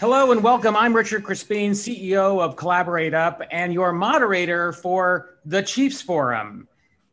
Hello and welcome. I'm Richard Crespin, CEO of Collaborate Up, and your moderator for the Chiefs Forum.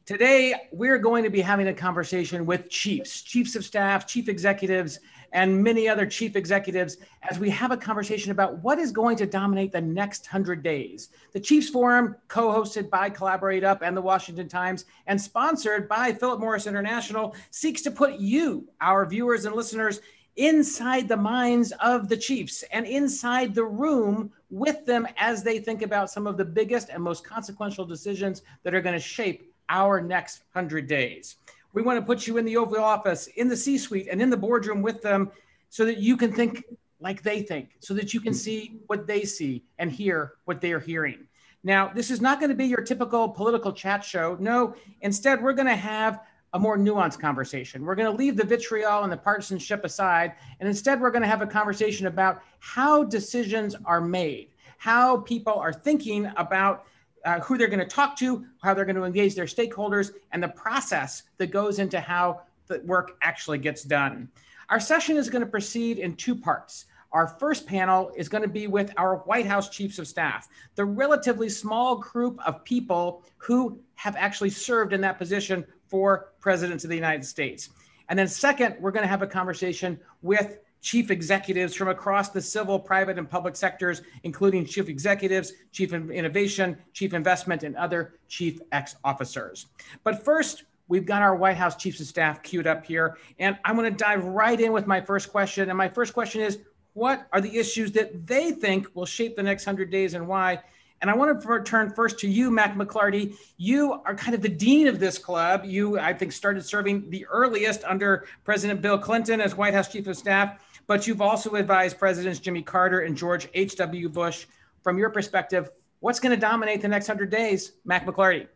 Today, we're going to be having a conversation with chiefs, chiefs of staff, chief executives, and many other chief executives as we have a conversation about what is going to dominate the next 100 days. The Chiefs Forum, co hosted by Collaborate Up and the Washington Times, and sponsored by Philip Morris International, seeks to put you, our viewers and listeners, inside the minds of the Chiefs and inside the room with them as they think about some of the biggest and most consequential decisions that are going to shape our next 100 days. We want to put you in the Oval Office, in the C suite, and in the boardroom with them so that you can think like they think, so that you can mm-hmm. see what they see and hear what they are hearing. Now, this is not going to be your typical political chat show. No, instead, we're going to have a more nuanced conversation. We're going to leave the vitriol and the partisanship aside, and instead, we're going to have a conversation about how decisions are made, how people are thinking about uh, who they're going to talk to, how they're going to engage their stakeholders, and the process that goes into how the work actually gets done. Our session is going to proceed in two parts. Our first panel is going to be with our White House Chiefs of Staff, the relatively small group of people who have actually served in that position for presidents of the United States. And then, second, we're going to have a conversation with chief executives from across the civil, private, and public sectors, including chief executives, chief innovation, chief investment, and other chief X officers. But first, we've got our White House chiefs of staff queued up here, and I'm going to dive right in with my first question. And my first question is what are the issues that they think will shape the next 100 days and why? And I want to turn first to you, Mack McLarty. You are kind of the dean of this club. You, I think, started serving the earliest under President Bill Clinton as White House Chief of Staff but you've also advised Presidents Jimmy Carter and George H.W. Bush. From your perspective, what's going to dominate the next 100 days? Mack McLarty.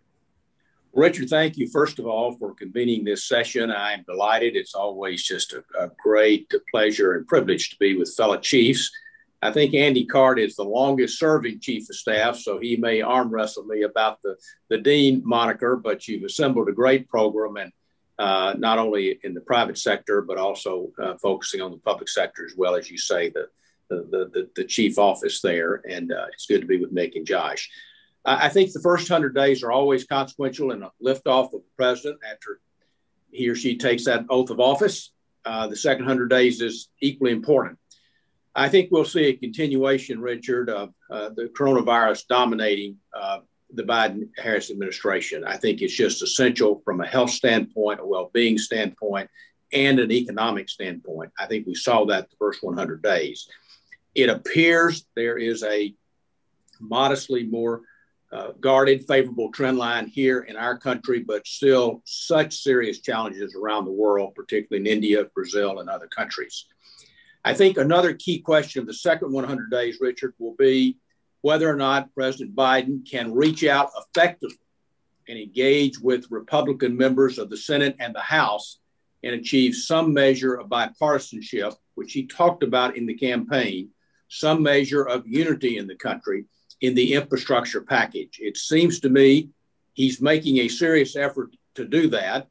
Richard, thank you, first of all, for convening this session. I am delighted. It's always just a, a great pleasure and privilege to be with fellow chiefs. I think Andy Card is the longest serving chief of staff, so he may arm wrestle me about the, the dean moniker, but you've assembled a great program and uh, not only in the private sector, but also uh, focusing on the public sector as well, as you say, the, the, the, the chief office there. And uh, it's good to be with Mick and Josh. I think the first 100 days are always consequential in a liftoff of the president after he or she takes that oath of office. Uh, the second 100 days is equally important. I think we'll see a continuation, Richard, of uh, the coronavirus dominating uh, the Biden Harris administration. I think it's just essential from a health standpoint, a well being standpoint, and an economic standpoint. I think we saw that the first 100 days. It appears there is a modestly more uh, guarded, favorable trend line here in our country, but still such serious challenges around the world, particularly in India, Brazil, and other countries. I think another key question of the second 100 days, Richard, will be whether or not President Biden can reach out effectively and engage with Republican members of the Senate and the House and achieve some measure of bipartisanship, which he talked about in the campaign, some measure of unity in the country in the infrastructure package. It seems to me he's making a serious effort to do that.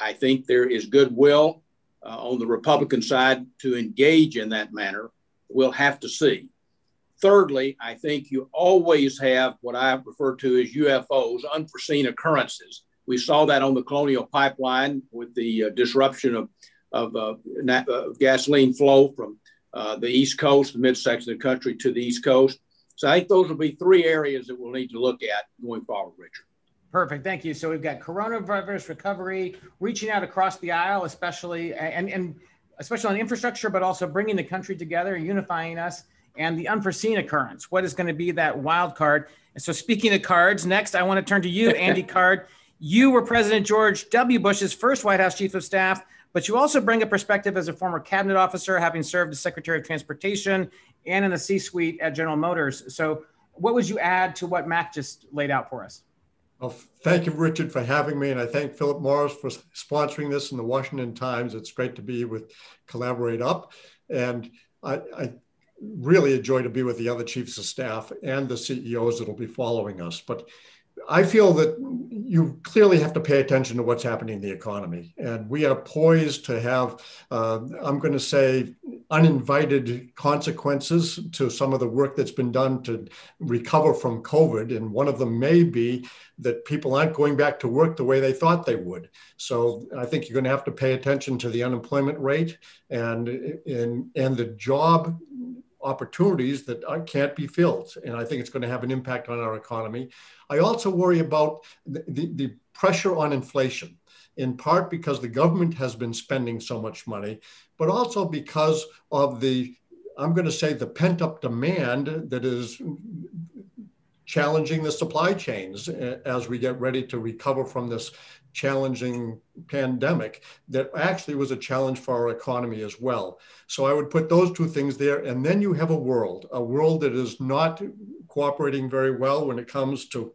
I think there is goodwill on the Republican side to engage in that manner. We'll have to see. Thirdly, I think you always have what I refer to as UFOs, unforeseen occurrences. We saw that on the Colonial Pipeline with the uh, disruption of, of uh, uh, gasoline flow from uh, the East Coast, the midsection of the country to the East Coast. So I think those will be three areas that we'll need to look at going forward, Richard. Perfect. Thank you. So we've got coronavirus recovery, reaching out across the aisle, especially and, and especially on infrastructure, but also bringing the country together, unifying us and the unforeseen occurrence. What is going to be that wild card? And so, speaking of cards, next I want to turn to you, Andy Card. You were President George W. Bush's first White House Chief of Staff, but you also bring a perspective as a former cabinet officer, having served as Secretary of Transportation and in the C suite at General Motors. So, what would you add to what Mack just laid out for us? Well, thank you, Richard, for having me. And I thank Philip Morris for sponsoring this in the Washington Times. It's great to be with Collaborate Up. And I, I really a joy to be with the other chiefs of staff and the CEOs that'll be following us. But I feel that you clearly have to pay attention to what's happening in the economy. And we are poised to have, uh, I'm going to say, uninvited consequences to some of the work that's been done to recover from COVID. And one of them may be that people aren't going back to work the way they thought they would. So I think you're going to have to pay attention to the unemployment rate and, and, and the job opportunities that can't be filled. And I think it's going to have an impact on our economy. I also worry about the, the, the pressure on inflation in part because the government has been spending so much money, but also because of the, I'm going to say, the pent up demand that is challenging the supply chains uh, as we get ready to recover from this challenging pandemic that actually was a challenge for our economy as well. So I would put those two things there. And then you have a world, a world that is not cooperating very well when it comes to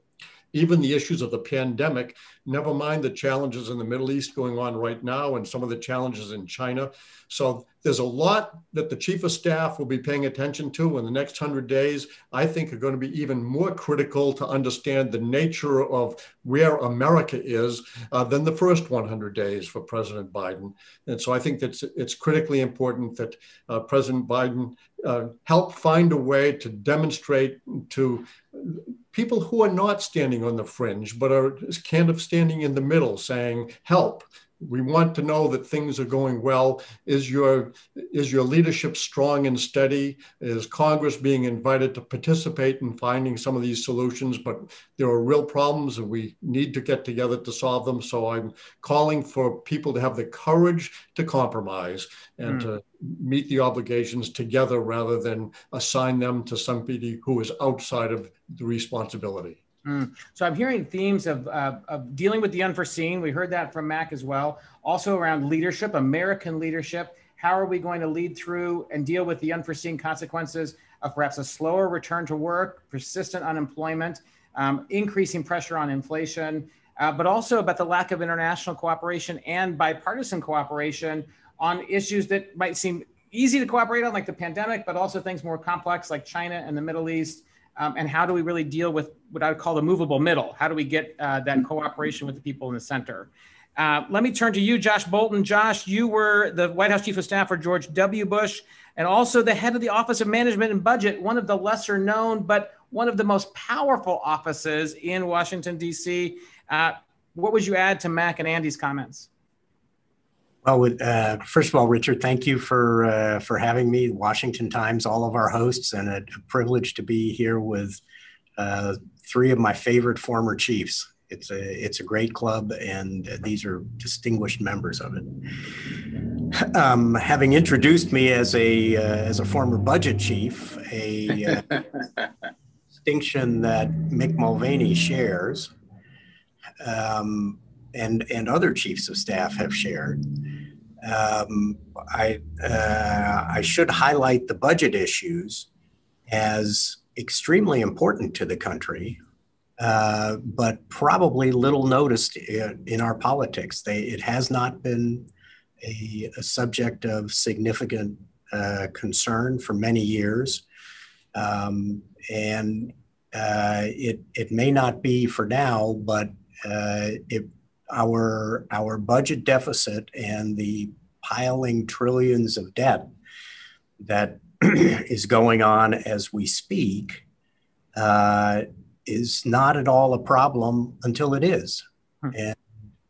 even the issues of the pandemic, never mind the challenges in the Middle East going on right now and some of the challenges in China. So there's a lot that the chief of staff will be paying attention to in the next 100 days. I think are going to be even more critical to understand the nature of where America is uh, than the first 100 days for President Biden. And so I think that it's critically important that uh, President Biden uh, help find a way to demonstrate to people who are not standing on the fringe, but are kind of standing in the middle saying, help, we want to know that things are going well. Is your is your leadership strong and steady? Is Congress being invited to participate in finding some of these solutions? But there are real problems, and we need to get together to solve them. So I'm calling for people to have the courage to compromise and mm. to meet the obligations together, rather than assign them to somebody who is outside of the responsibility. Mm. So I'm hearing themes of, uh, of dealing with the unforeseen. We heard that from Mack as well. Also around leadership, American leadership. How are we going to lead through and deal with the unforeseen consequences of perhaps a slower return to work, persistent unemployment, um, increasing pressure on inflation, uh, but also about the lack of international cooperation and bipartisan cooperation on issues that might seem easy to cooperate on, like the pandemic, but also things more complex like China and the Middle East um, and how do we really deal with what I would call the movable middle? How do we get uh, that cooperation with the people in the center? Uh, let me turn to you, Josh Bolten. Josh, you were the White House Chief of Staff for George W. Bush and also the head of the Office of Management and Budget, one of the lesser known, but one of the most powerful offices in Washington, D.C. Uh, what would you add to Mack and Andy's comments? Well, uh, first of all, Richard, thank you for uh, for having me. Washington Times, all of our hosts, and a, a privilege to be here with uh, three of my favorite former chiefs. It's a it's a great club, and these are distinguished members of it. Um, having introduced me as a uh, as a former budget chief, a uh, distinction that Mick Mulvaney shares. Um, and, and other chiefs of staff have shared. Um, I, uh, I should highlight the budget issues as extremely important to the country, uh, but probably little noticed in, in our politics. They, it has not been a, a subject of significant uh, concern for many years. Um, and uh, it, it may not be for now, but uh, it our our budget deficit and the piling trillions of debt that is going on as we speak uh, is not at all a problem until it is, hmm. and,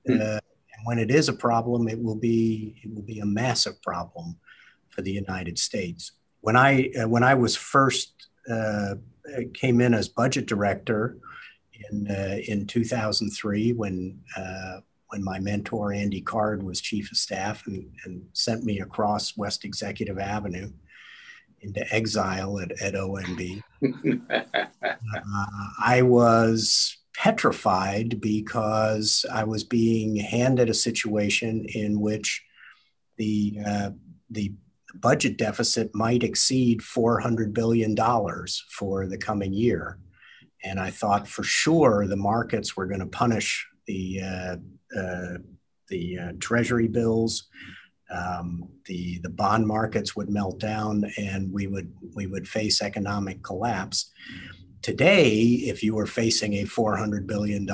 uh, and, when it is a problem, it will be it will be a massive problem for the United States. When I uh, when I was first uh, came in as budget director in uh, in 2003 when uh, when my mentor Andy Card was chief of staff and, and sent me across West Executive Avenue into exile at, at OMB. uh, I was petrified because I was being handed a situation in which the uh, the budget deficit might exceed $400 billion for the coming year. And I thought for sure the markets were going to punish the, uh, uh, the uh, treasury bills. Um, the, the bond markets would melt down and we would, we would face economic collapse. Today, if you were facing a $400 billion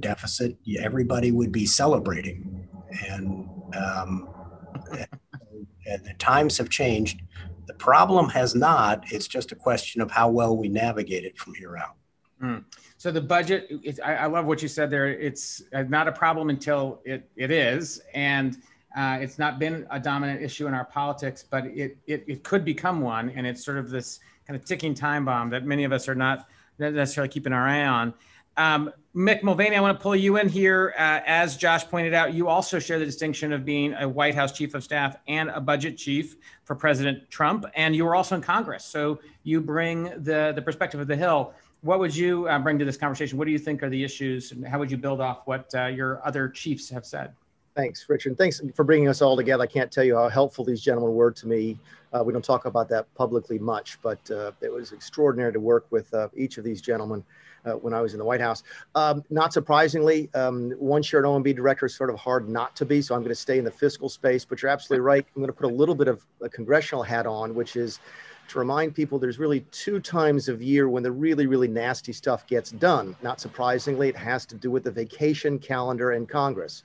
deficit, everybody would be celebrating. And um, the times have changed. The problem has not. It's just a question of how well we navigate it from here out. Mm. So the budget, I, I, love what you said there. It's uh, not a problem until it, it is. And uh, it's not been a dominant issue in our politics, but it, it, it could become one. And it's sort of this kind of ticking time bomb that many of us are not necessarily keeping our eye on. Um, Mick Mulvaney, I want to pull you in here. Uh, as Josh pointed out, you also share the distinction of being a White House chief of staff and a budget chief for President Trump, and you were also in Congress. So you bring the, the perspective of the Hill. What would you uh, bring to this conversation? What do you think are the issues, and how would you build off what uh, your other chiefs have said? Thanks, Richard. Thanks for bringing us all together. I can't tell you how helpful these gentlemen were to me. Uh, we don't talk about that publicly much, but uh, it was extraordinary to work with uh, each of these gentlemen uh, when I was in the White House. Um, not surprisingly, um, one shared OMB director is sort of hard not to be, so I'm going to stay in the fiscal space. But you're absolutely right. I'm going to put a little bit of a congressional hat on, which is to remind people there's really two times of year when the really, really nasty stuff gets done. Not surprisingly, it has to do with the vacation calendar and Congress.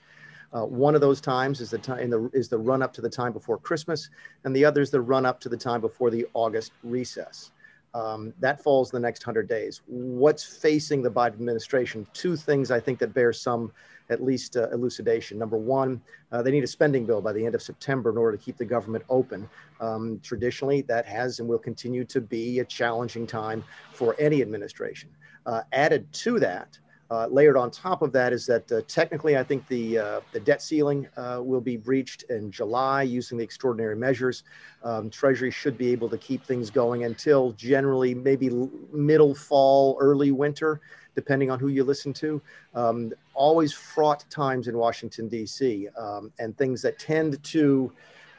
Uh, one of those times is the time in the, is the run up to the time before Christmas, and the other is the run up to the time before the August recess. Um, that falls the next 100 days. What's facing the Biden administration? Two things I think that bear some, at least, uh, elucidation. Number one, uh, they need a spending bill by the end of September in order to keep the government open. Um, traditionally, that has and will continue to be a challenging time for any administration. Uh, added to that, uh, layered on top of that is that uh, technically, I think the uh, the debt ceiling uh, will be breached in July using the extraordinary measures. Um, Treasury should be able to keep things going until generally maybe middle fall, early winter, depending on who you listen to. Um, always fraught times in Washington D.C. Um, and things that tend to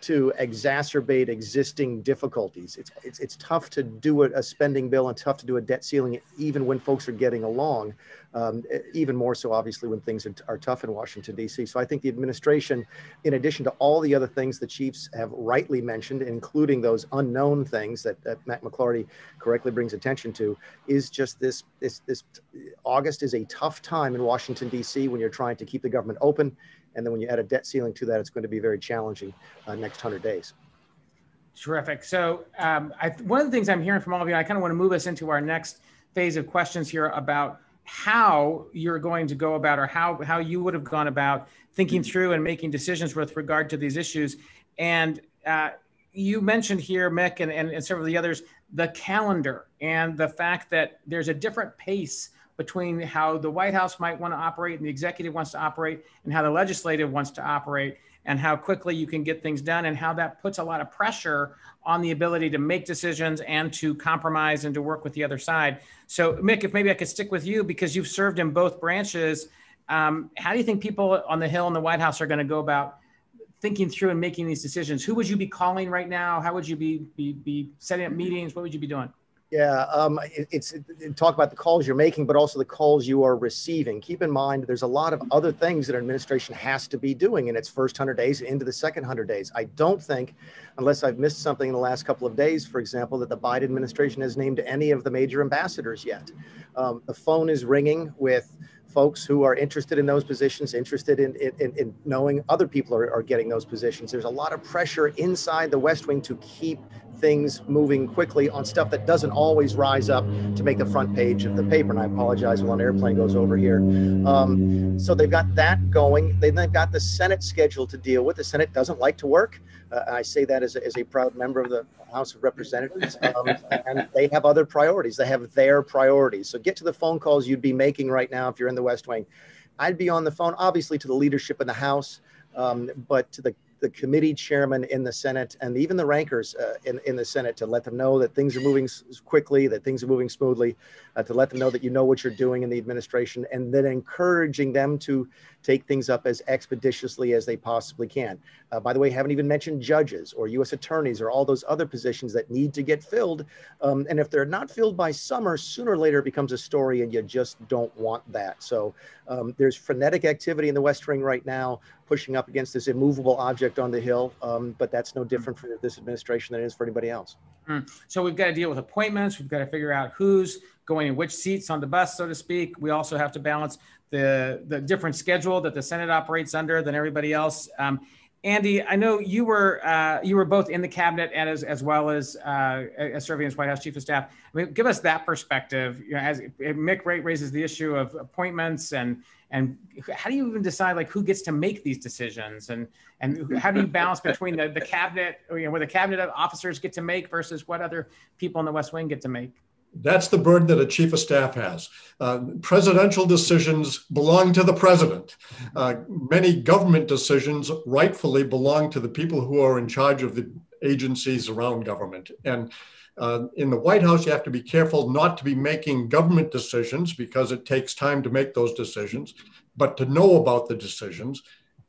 to exacerbate existing difficulties. It's, it's, it's tough to do a, a, spending bill and tough to do a debt ceiling, even when folks are getting along, um, even more so, obviously, when things are, are tough in Washington, D.C. So I think the administration, in addition to all the other things the chiefs have rightly mentioned, including those unknown things that, that Mack McLarty correctly brings attention to, is just this, this, this August is a tough time in Washington, D.C. when you're trying to keep the government open and then when you add a debt ceiling to that, it's going to be very challenging uh, next 100 days. Terrific. So um, I, one of the things I'm hearing from all of you, I kind of want to move us into our next phase of questions here about how you're going to go about or how, how you would have gone about thinking through and making decisions with regard to these issues. And uh, you mentioned here, Mick, and, and, and several of the others, the calendar and the fact that there's a different pace between how the White House might want to operate and the executive wants to operate and how the legislative wants to operate and how quickly you can get things done and how that puts a lot of pressure on the ability to make decisions and to compromise and to work with the other side. So, Mick, if maybe I could stick with you because you've served in both branches, um, how do you think people on the Hill and the White House are going to go about thinking through and making these decisions? Who would you be calling right now? How would you be, be, be setting up meetings? What would you be doing? Yeah, um, it, it's it, talk about the calls you're making, but also the calls you are receiving. Keep in mind, there's a lot of other things that an administration has to be doing in its first 100 days into the second 100 days. I don't think, unless I've missed something in the last couple of days, for example, that the Biden administration has named any of the major ambassadors yet. Um, the phone is ringing with folks who are interested in those positions, interested in, in, in knowing other people are, are getting those positions. There's a lot of pressure inside the West Wing to keep things moving quickly on stuff that doesn't always rise up to make the front page of the paper. And I apologize while an airplane goes over here. Um, so they've got that going. They've got the Senate schedule to deal with. The Senate doesn't like to work. Uh, I say that as a, as a proud member of the House of Representatives. Um, and they have other priorities. They have their priorities. So get to the phone calls you'd be making right now if you're in the West Wing. I'd be on the phone, obviously, to the leadership in the House, um, but to the the committee chairman in the Senate and even the rankers uh, in, in the Senate to let them know that things are moving quickly, that things are moving smoothly, uh, to let them know that you know what you're doing in the administration, and then encouraging them to take things up as expeditiously as they possibly can. Uh, by the way, haven't even mentioned judges or U.S. attorneys or all those other positions that need to get filled. Um, and if they're not filled by summer, sooner or later it becomes a story, and you just don't want that. So um, there's frenetic activity in the West Wing right now, pushing up against this immovable object on the Hill. Um, but that's no different for this administration than it is for anybody else. Mm. So we've got to deal with appointments. We've got to figure out who's going in which seats on the bus, so to speak. We also have to balance the the different schedule that the Senate operates under than everybody else. Um, Andy, I know you were uh, you were both in the cabinet and as as well as uh, as serving as White House Chief of Staff. I mean, give us that perspective. You know, as Mick raises the issue of appointments and and how do you even decide like who gets to make these decisions and and how do you balance between the, the cabinet you know where the cabinet officers get to make versus what other people in the West Wing get to make? That's the burden that a chief of staff has. Uh, presidential decisions belong to the president. Uh, many government decisions rightfully belong to the people who are in charge of the agencies around government. And uh, in the White House, you have to be careful not to be making government decisions because it takes time to make those decisions, but to know about the decisions.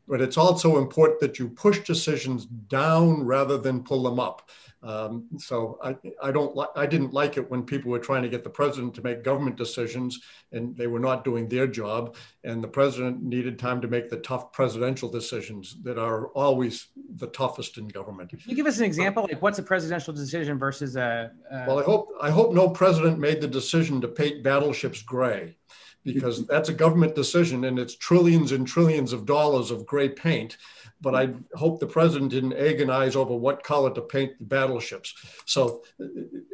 But it's also important that you push decisions down rather than pull them up. Um, so I, I don't like I didn't like it when people were trying to get the president to make government decisions and they were not doing their job, and the president needed time to make the tough presidential decisions that are always the toughest in government. Can you give us an example? Like what's a presidential decision versus a? a... Well, I hope I hope no president made the decision to paint battleships gray because that's a government decision and it's trillions and trillions of dollars of gray paint but I hope the president didn't agonize over what color to paint the battleships. So,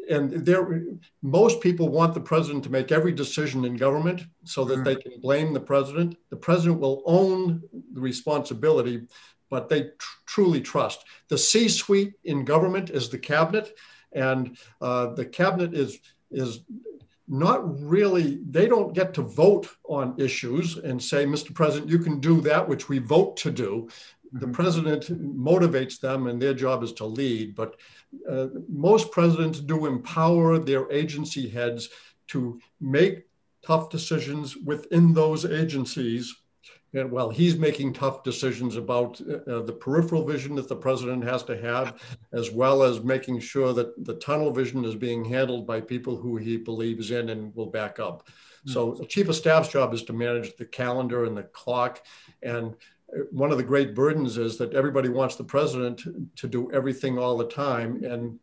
and there, most people want the president to make every decision in government so that they can blame the president. The president will own the responsibility, but they tr- truly trust. The C-suite in government is the cabinet, and uh, the cabinet is is not really, they don't get to vote on issues and say, Mr. President, you can do that which we vote to do the mm-hmm. president motivates them and their job is to lead but uh, most presidents do empower their agency heads to make tough decisions within those agencies and while he's making tough decisions about uh, the peripheral vision that the president has to have, as well as making sure that the tunnel vision is being handled by people who he believes in and will back up. So, the chief of staff's job is to manage the calendar and the clock. And one of the great burdens is that everybody wants the president to do everything all the time. And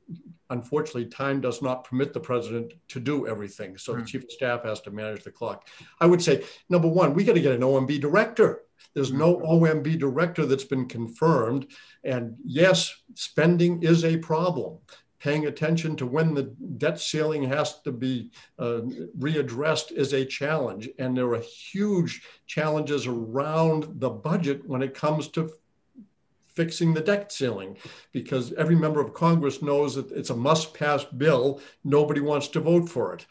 unfortunately, time does not permit the president to do everything. So the hmm. chief of staff has to manage the clock. I would say, number one, we got to get an OMB director. There's no hmm. OMB director that's been confirmed. And yes, spending is a problem paying attention to when the debt ceiling has to be uh, readdressed is a challenge. And there are huge challenges around the budget when it comes to fixing the debt ceiling because every member of Congress knows that it's a must pass bill. Nobody wants to vote for it.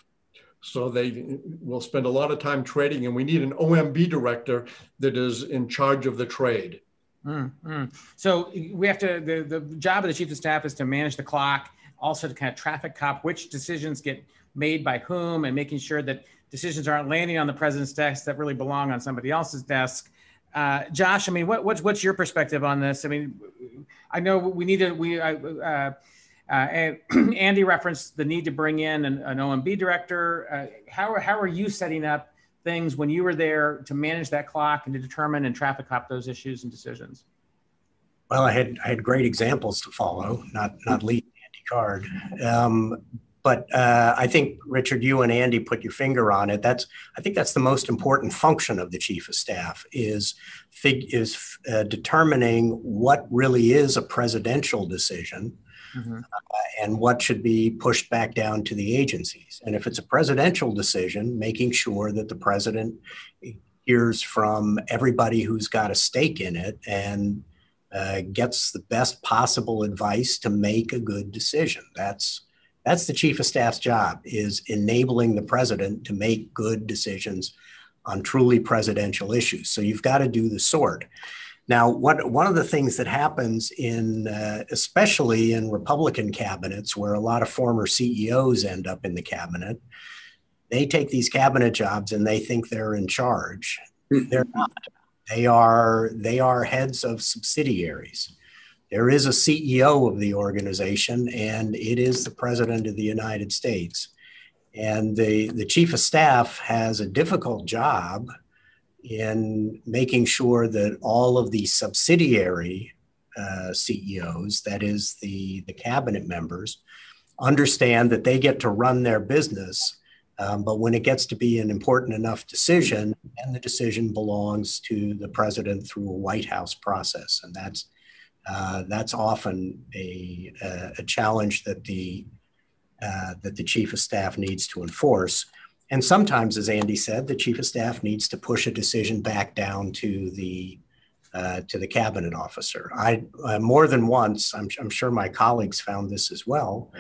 So they will spend a lot of time trading, and we need an OMB director that is in charge of the trade. Mm, mm. So we have to. The, the job of the chief of staff is to manage the clock also to kind of traffic cop which decisions get made by whom and making sure that decisions aren't landing on the president's desk that really belong on somebody else's desk. Uh, Josh, I mean, what, what's what's your perspective on this? I mean, I know we need to we uh, uh, Andy referenced the need to bring in an, an OMB director. Uh, how how are you setting up things when you were there to manage that clock and to determine and traffic cop those issues and decisions? Well, I had I had great examples to follow, not not least card. Um, but uh, I think Richard, you and Andy put your finger on it. That's I think that's the most important function of the chief of staff is fig, is uh, determining what really is a presidential decision. Mm-hmm. Uh, and what should be pushed back down to the agencies. And if it's a presidential decision, making sure that the president hears from everybody who's got a stake in it and uh, gets the best possible advice to make a good decision. That's that's the chief of staff's job is enabling the president to make good decisions on truly presidential issues. So you've got to do the sort. Now, what one of the things that happens in, uh, especially in Republican cabinets, where a lot of former CEOs end up in the cabinet, they take these cabinet jobs and they think they're in charge. They're not. They are they are heads of subsidiaries. There is a CEO of the organization, and it is the president of the United States. And the, the chief of staff has a difficult job in making sure that all of the subsidiary uh, CEOs, that is the, the cabinet members, understand that they get to run their business um, but when it gets to be an important enough decision, and the decision belongs to the president through a White House process, and that's Uh, that's often a, a, challenge that the uh, that the chief of staff needs to enforce. And sometimes, as Andy said, the chief of staff needs to push a decision back down to the uh, to the cabinet officer. I uh, more than once, I'm, I'm sure my colleagues found this as well.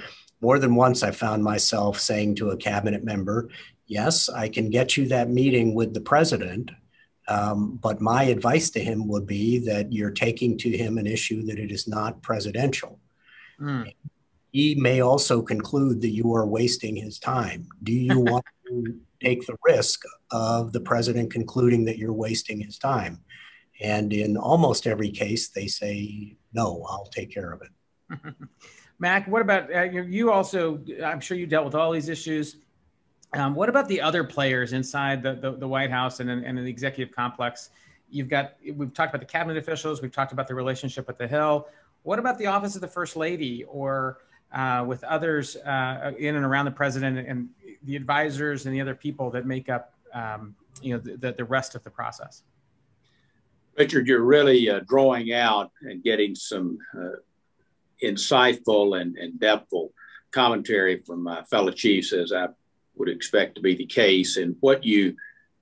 More than once, I found myself saying to a cabinet member, "Yes, I can get you that meeting with the president." Um, but my advice to him would be that you're taking to him an issue that it is not presidential. Mm. He may also conclude that you are wasting his time. Do you want to take the risk of the president concluding that you're wasting his time? And in almost every case, they say, no, I'll take care of it. Mack, what about uh, you? Also, I'm sure you dealt with all these issues. Um, what about the other players inside the, the, the White House and, and the executive complex? You've got, we've talked about the cabinet officials, we've talked about the relationship with the Hill. What about the office of the First Lady or uh, with others uh, in and around the president and the advisors and the other people that make up, um, you know, the, the rest of the process? Richard, you're really uh, drawing out and getting some uh, insightful and, and depthful commentary from my fellow chiefs as I would expect to be the case. And what you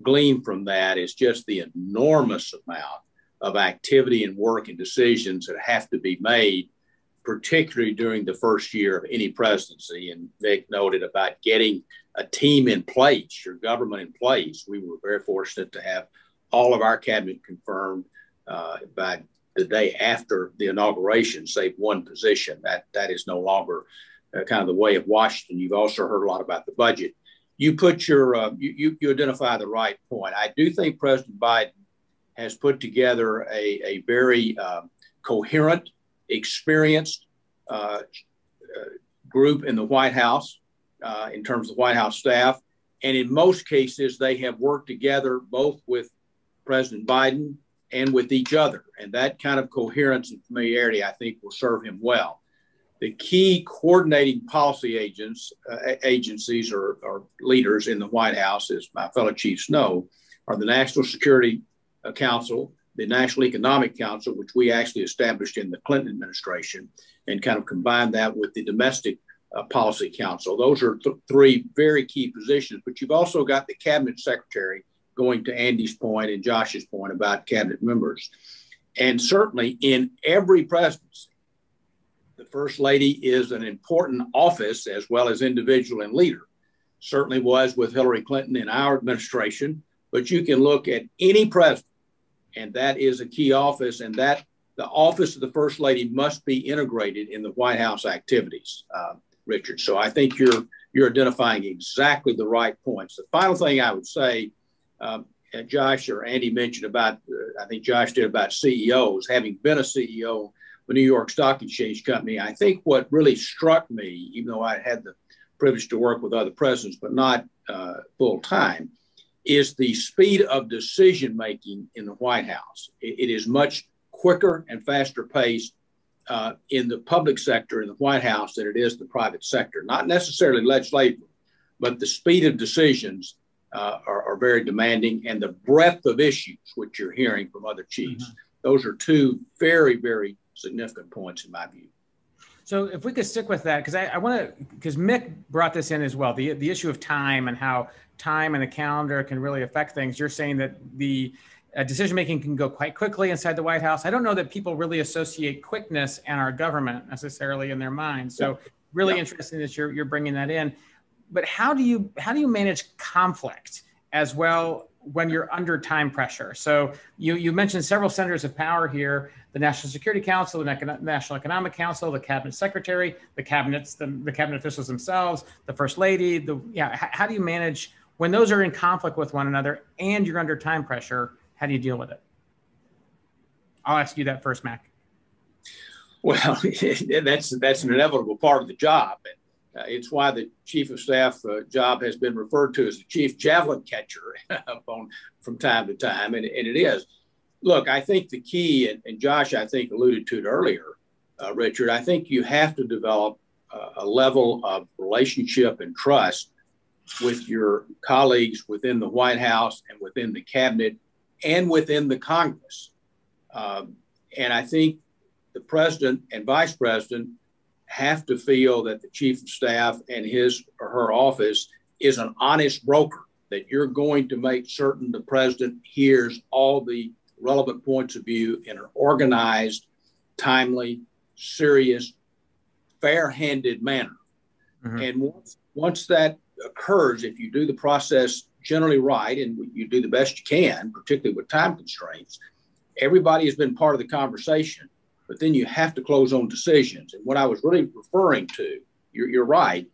glean from that is just the enormous amount of activity and work and decisions that have to be made, particularly during the first year of any presidency. And Mick noted about getting a team in place, your government in place. We were very fortunate to have all of our cabinet confirmed uh, by the day after the inauguration, save one position. That that is no longer uh, kind of the way of Washington. You've also heard a lot about the budget you put your uh, you, you identify the right point. I do think President Biden has put together a, a very uh, coherent, experienced uh, group in the White House uh, in terms of the White House staff, and in most cases they have worked together both with President Biden and with each other, and that kind of coherence and familiarity I think will serve him well the key coordinating policy agents, uh, agencies or, or, leaders in the White House, as my fellow chiefs know, are the National Security uh, Council, the National Economic Council, which we actually established in the Clinton administration, and kind of combined that with the Domestic uh, Policy Council. Those are th- three very key positions. But you've also got the Cabinet Secretary, going to Andy's point and Josh's point about cabinet members. And certainly in every presidency, the First Lady is an important office as well as individual and leader. Certainly was with Hillary Clinton in our administration, but you can look at any president, and that is a key office, and that the office of the First Lady must be integrated in the White House activities, uh, Richard. So I think you're you're identifying exactly the right points. The final thing I would say, um, Josh or Andy mentioned about, uh, I think Josh did about CEOs. Having been a CEO of the New York Stock Exchange Company, I think what really struck me, even though I had the privilege to work with other presidents, but not uh, full time, is the speed of decision making in the White House. it, it is much quicker and faster paced uh, in the public sector in the White House than it is the private sector. Not necessarily legislative, but the speed of decisions uh, are, are, very demanding, and the breadth of issues, which you're hearing from other chiefs. Mm-hmm. Those are two very, very significant points in my view. So if we could stick with that, because I, I want to, because Mick brought this in as well, the the issue of time and how time and the calendar can really affect things. You're saying that the uh, decision making can go quite quickly inside the White House. I don't know that people really associate quickness and our government necessarily in their minds. So really yeah. interesting that you're you're bringing that in. But how do you how do you manage conflict as well when you're under time pressure. So you, you mentioned several centers of power here, the National Security Council, the National Economic Council, the cabinet secretary, the cabinets, the, the cabinet officials themselves, the first lady, the, yeah, how, how do you manage when those are in conflict with one another and you're under time pressure, how do you deal with it? I'll ask you that first, Mack. Well, that's that's an inevitable part of the job. And uh, it's why the chief of staff uh, job has been referred to as the chief javelin catcher from time to time, and, and, it is. Look, I think the key, and, and Josh, I think, alluded to it earlier, uh, Richard, I think you have to develop a level of relationship and trust with your colleagues within the White House and within the cabinet and within the Congress. Um, and I think the president and vice president have to feel that the chief of staff and his or her office is an honest broker, that you're going to make certain the president hears all the relevant points of view in an organized, timely, serious, fair handed manner. Mm-hmm. And once, once that occurs, if you do the process generally right and you do the best you can, particularly with time constraints, everybody has been part of the conversation. But then you have to close on decisions. And what I was really referring to, you're, you're right,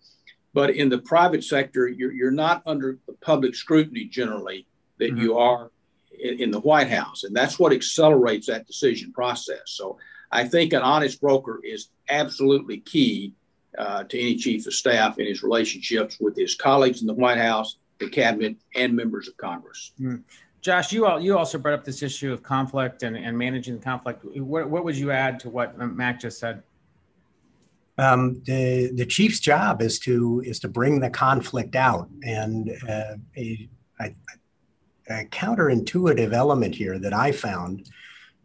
but in the private sector, you're, you're not under the public scrutiny generally that mm-hmm. you are in, in the White House. And that's what accelerates that decision process. So I think an honest broker is absolutely key uh, to any chief of staff in his relationships with his colleagues in the White House, the cabinet, and members of Congress. Mm. Josh, you all, you also brought up this issue of conflict and, and managing the conflict. What, what would you add to what Mack just said? Um, the the chief's job is to is to bring the conflict out, and uh, a, a, a counterintuitive element here that I found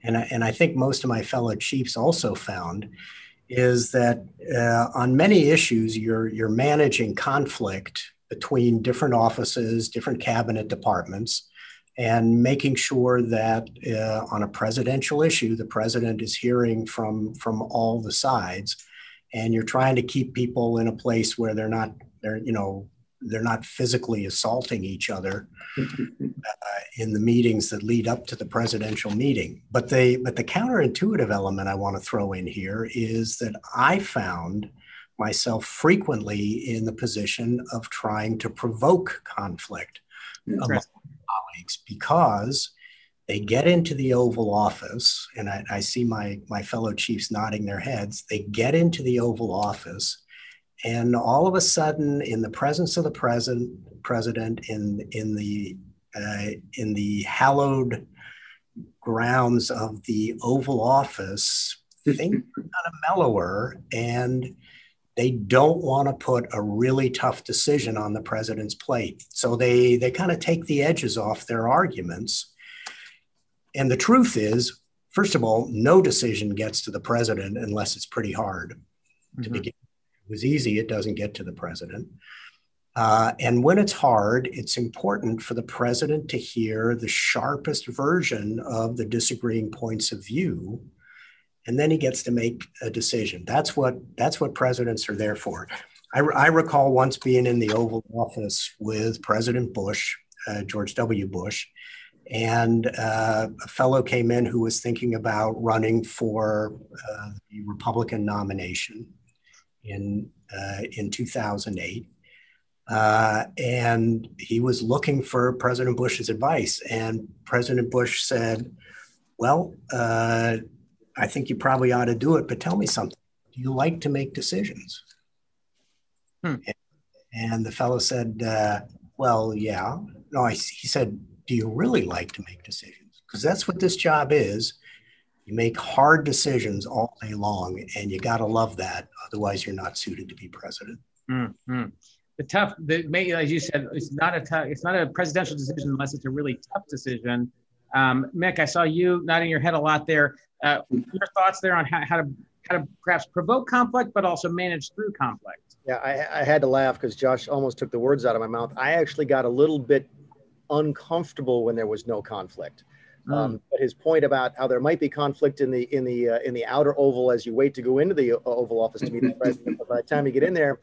and I, and I think most of my fellow chiefs also found, is that uh, on many issues you're you're managing conflict between different offices, different cabinet departments, and making sure that uh, on a presidential issue the president is hearing from from all the sides, and you're trying to keep people in a place where they're not they're you know they're not physically assaulting each other uh, in the meetings that lead up to the presidential meeting. But they but the counterintuitive element I want to throw in here is that I found myself frequently in the position of trying to provoke conflict among colleagues because they get into the Oval Office, and I, I see my my fellow chiefs nodding their heads. They get into the Oval Office and all of a sudden, in the presence of the president, president in in the uh, in the hallowed grounds of the Oval Office, things are kind of mellower, and they don't want to put a really tough decision on the president's plate. So they they kind of take the edges off their arguments. And the truth is, first of all, no decision gets to the president unless it's pretty hard mm-hmm. to begin was easy, it doesn't get to the president. Uh, and when it's hard, it's important for the president to hear the sharpest version of the disagreeing points of view, and then he gets to make a decision. That's what that's what presidents are there for. I, I recall once being in the Oval Office with President Bush, uh, George W. Bush, and uh, a fellow came in who was thinking about running for uh, the Republican nomination in uh, in 2008. Uh, and he was looking for President Bush's advice. And President Bush said, Well, uh, I think you probably ought to do it, but tell me something. Do you like to make decisions? Hmm. And, the fellow said, uh, Well, yeah. No, I, he said, Do you really like to make decisions? Because that's what this job is. You make hard decisions all day long, and you got to love that. Otherwise, you're not suited to be president. Mm-hmm. The tough, the as you said, it's not a tough, it's not a presidential decision unless it's a really tough decision. Um, Mick, I saw you nodding your head a lot there. Uh, your thoughts there on how, how to how to perhaps provoke conflict, but also manage through conflict. Yeah, I, I had to laugh because Josh almost took the words out of my mouth. I actually got a little bit uncomfortable when there was no conflict. Um, mm. but his point about how there might be conflict in the in the uh, in the outer oval as you wait to go into the uh, Oval Office to meet the president, but by the time you get in there,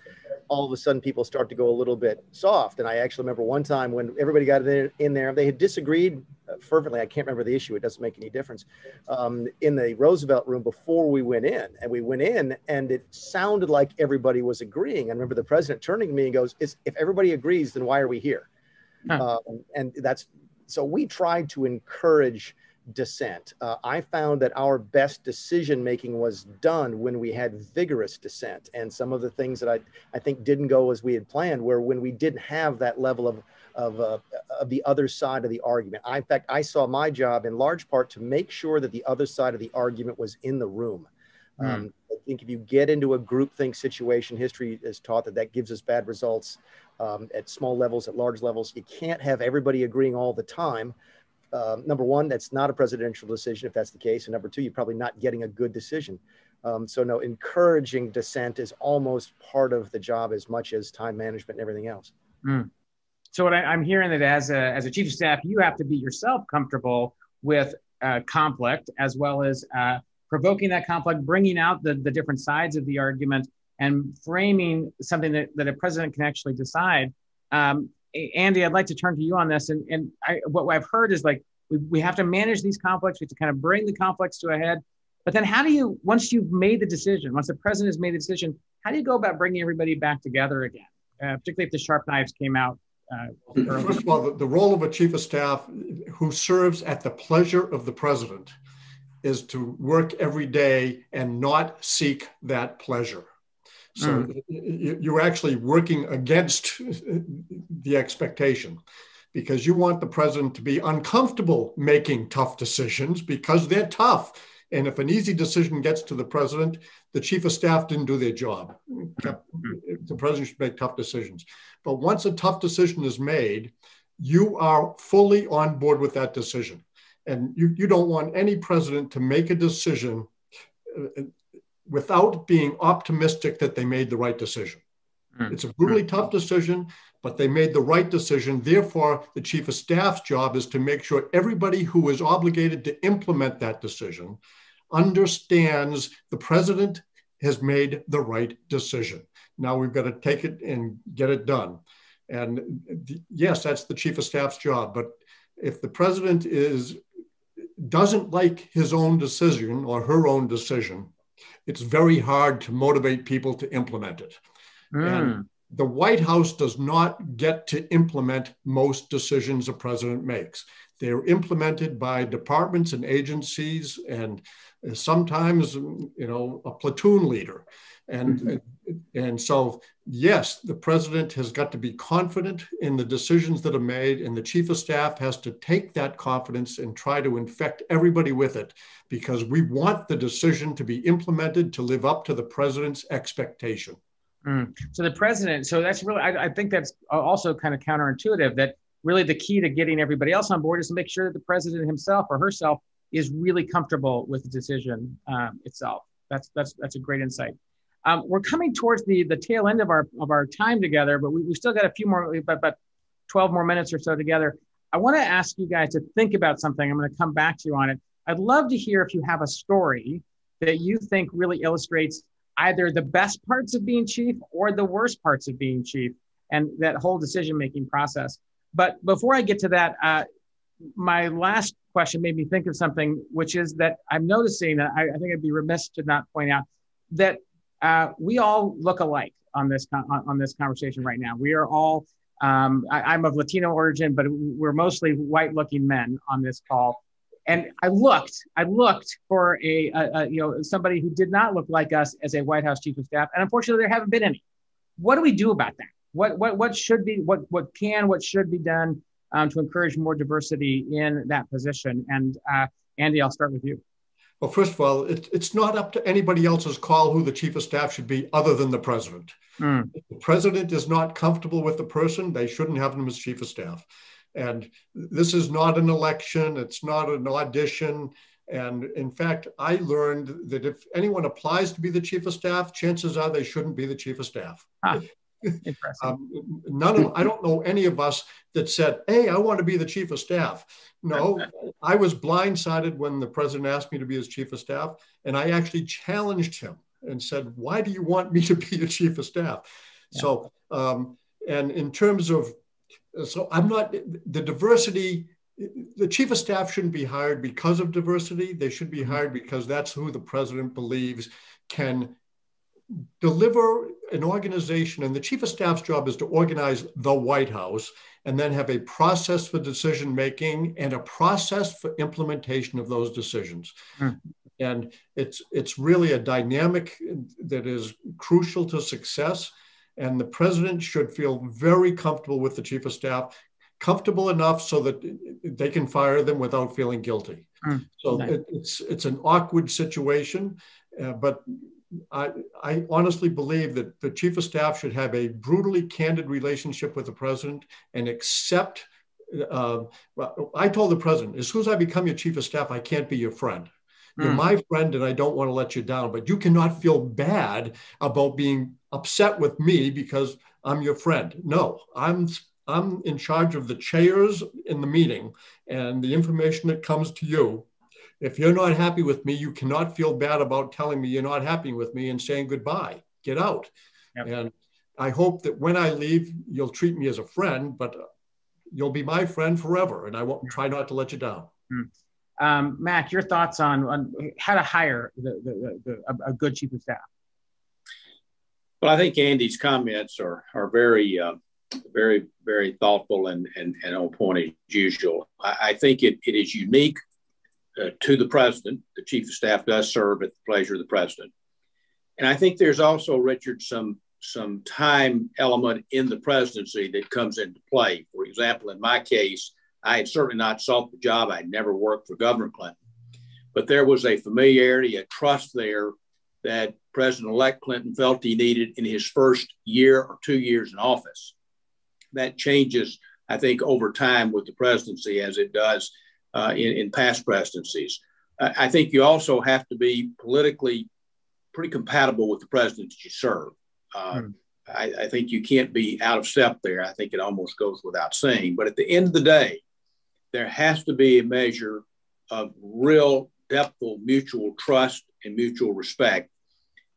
all of a sudden people start to go a little bit soft. And I actually remember one time when everybody got in there, they had disagreed fervently. I can't remember the issue; it doesn't make any difference. Um, in the Roosevelt room before we went in, and we went in, and it sounded like everybody was agreeing. I remember the president turning to me and goes, "If everybody agrees, then why are we here?" Huh. Um, and that's so we tried to encourage dissent. Uh, I found that our best decision making was done when we had vigorous dissent. And some of the things that I, I think didn't go as we had planned were when we didn't have that level of, of, uh, of the other side of the argument. I, in fact, I saw my job in large part to make sure that the other side of the argument was in the room. Mm. Um, I think if you get into a groupthink situation, history has taught that that gives us bad results um, at small levels, at large levels. You can't have everybody agreeing all the time. um, number one, that's not a presidential decision if that's the case. And number two, you're probably not getting a good decision. Um, so no, encouraging dissent is almost part of the job as much as time management and everything else. Mm. So what I, am hearing that as a, as a chief of staff, you have to be yourself comfortable with uh, conflict as well as uh, provoking that conflict, bringing out the, the different sides of the argument and framing something that, that a president can actually decide. Um, Andy, I'd like to turn to you on this. And, and I, what I've heard is like, we, we have to manage these conflicts. We have to kind of bring the conflicts to a head. But then how do you, once you've made the decision, once the president has made the decision, how do you go about bringing everybody back together again? Uh, particularly if the sharp knives came out uh, First of all, the, the, role of a chief of staff who serves at the pleasure of the president is to work every day and not seek that pleasure. So mm. you're actually working against the expectation because you want the president to be uncomfortable making tough decisions because they're tough. And if an easy decision gets to the president, the chief of staff didn't do their job. Hmm. The president should make tough decisions. But once a tough decision is made, you are fully on board with that decision. And you, you don't want any president to make a decision uh, without being optimistic that they made the right decision. Mm. It's a brutally tough decision, but they made the right decision. Therefore, the chief of staff's job is to make sure everybody who is obligated to implement that decision understands the president has made the right decision. Now we've got to take it and get it done. And yes, that's the chief of staff's job. But if the president is doesn't like his own decision or her own decision, it's very hard to motivate people to implement it. Mm. And the White House does not get to implement most decisions a president makes. They're implemented by departments and agencies, and sometimes, you know, a platoon leader. And, mm-hmm. and so, yes, the president has got to be confident in the decisions that are made, and the chief of staff has to take that confidence and try to infect everybody with it because we want the decision to be implemented to live up to the president's expectation. Mm. So the president, so that's really, I, I, think that's also kind of counterintuitive that really the key to getting everybody else on board is to make sure that the president himself or herself is really comfortable with the decision um, itself. That's, that's, that's a great insight. Um, we're coming towards the, the tail end of our, of our time together, but we, we still got a few more, about, about 12 more minutes or so together. I want to ask you guys to think about something. I'm going to come back to you on it. I'd love to hear if you have a story that you think really illustrates either the best parts of being chief or the worst parts of being chief and that whole decision making process. But before I get to that, uh, my last question made me think of something, which is that I'm noticing that I, I think I'd be remiss to not point out that uh, we all look alike on this on, on, this conversation right now. We are all. Um, I, I'm of Latino origin, but we're mostly white-looking men on this call and I looked, I looked for a, a, a, you know somebody who did not look like us as a White House chief of staff, and unfortunately, there haven't been any. What do we do about that? What what what should be what what can what should be done um, to encourage more diversity in that position? And uh, Andy, I'll start with you. Well, first of all, it, it's not up to anybody else's call who the chief of staff should be, other than the president. Mm. If the president is not comfortable with the person, they shouldn't have them as chief of staff. And this is not an election, it's not an audition. And in fact, I learned that if anyone applies to be the chief of staff, chances are they shouldn't be the chief of staff. Huh. Um, none of I don't know any of us that said, "Hey, I want to be the chief of staff." No, I was blindsided when the president asked me to be his chief of staff, and I actually challenged him and said, "Why do you want me to be the chief of staff?" Yeah. So, um, and in terms of so I'm not the diversity. The chief of staff shouldn't be hired because of diversity. They should be hired because that's who the president believes can deliver an organization. And the chief of staff's job is to organize the White House and then have a process for decision making and a process for implementation of those decisions. Mm. And it's it's really a dynamic that is crucial to success. And the president should feel very comfortable with the chief of staff, comfortable enough so that they can fire them without feeling guilty. Mm, so it, it's it's an awkward situation, uh, but I, I honestly believe that the chief of staff should have a brutally candid relationship with the president and accept uh, I told the president, as soon as I become your chief of staff, I can't be your friend. You're mm. my friend, and I don't want to let you down. But you cannot feel bad about being upset with me because I'm your friend. No, I'm I'm in charge of the chairs in the meeting and the information that comes to you. If you're not happy with me, you cannot feel bad about telling me you're not happy with me and saying goodbye. Get out. Yep. And I hope that when I leave, you'll treat me as a friend, but you'll be my friend forever, and I won't try not to let you down. Mm. Um, Mack, your thoughts on, on how to hire the, the, the, a, a, good chief of staff? Well, I think Andy's comments are are very, uh, very, very thoughtful and, and, and on point as usual. I, I think it, it is unique uh, to the president. The chief of staff does serve at the pleasure of the president. And I think there's also, Richard, some some time element in the presidency that comes into play. For example, in my case, I had certainly not sought the job. I had never worked for Governor Clinton, but there was a familiarity, a trust there that President-elect Clinton felt he needed in his first year or two years in office. That changes, I think, over time with the presidency as it does uh, in, in, past presidencies. I think you also have to be politically pretty compatible with the president that you serve. Uh, hmm. I, I, think you can't be out of step there. I think it almost goes without saying. But at the end of the day, there has to be a measure of real depthful mutual trust and mutual respect.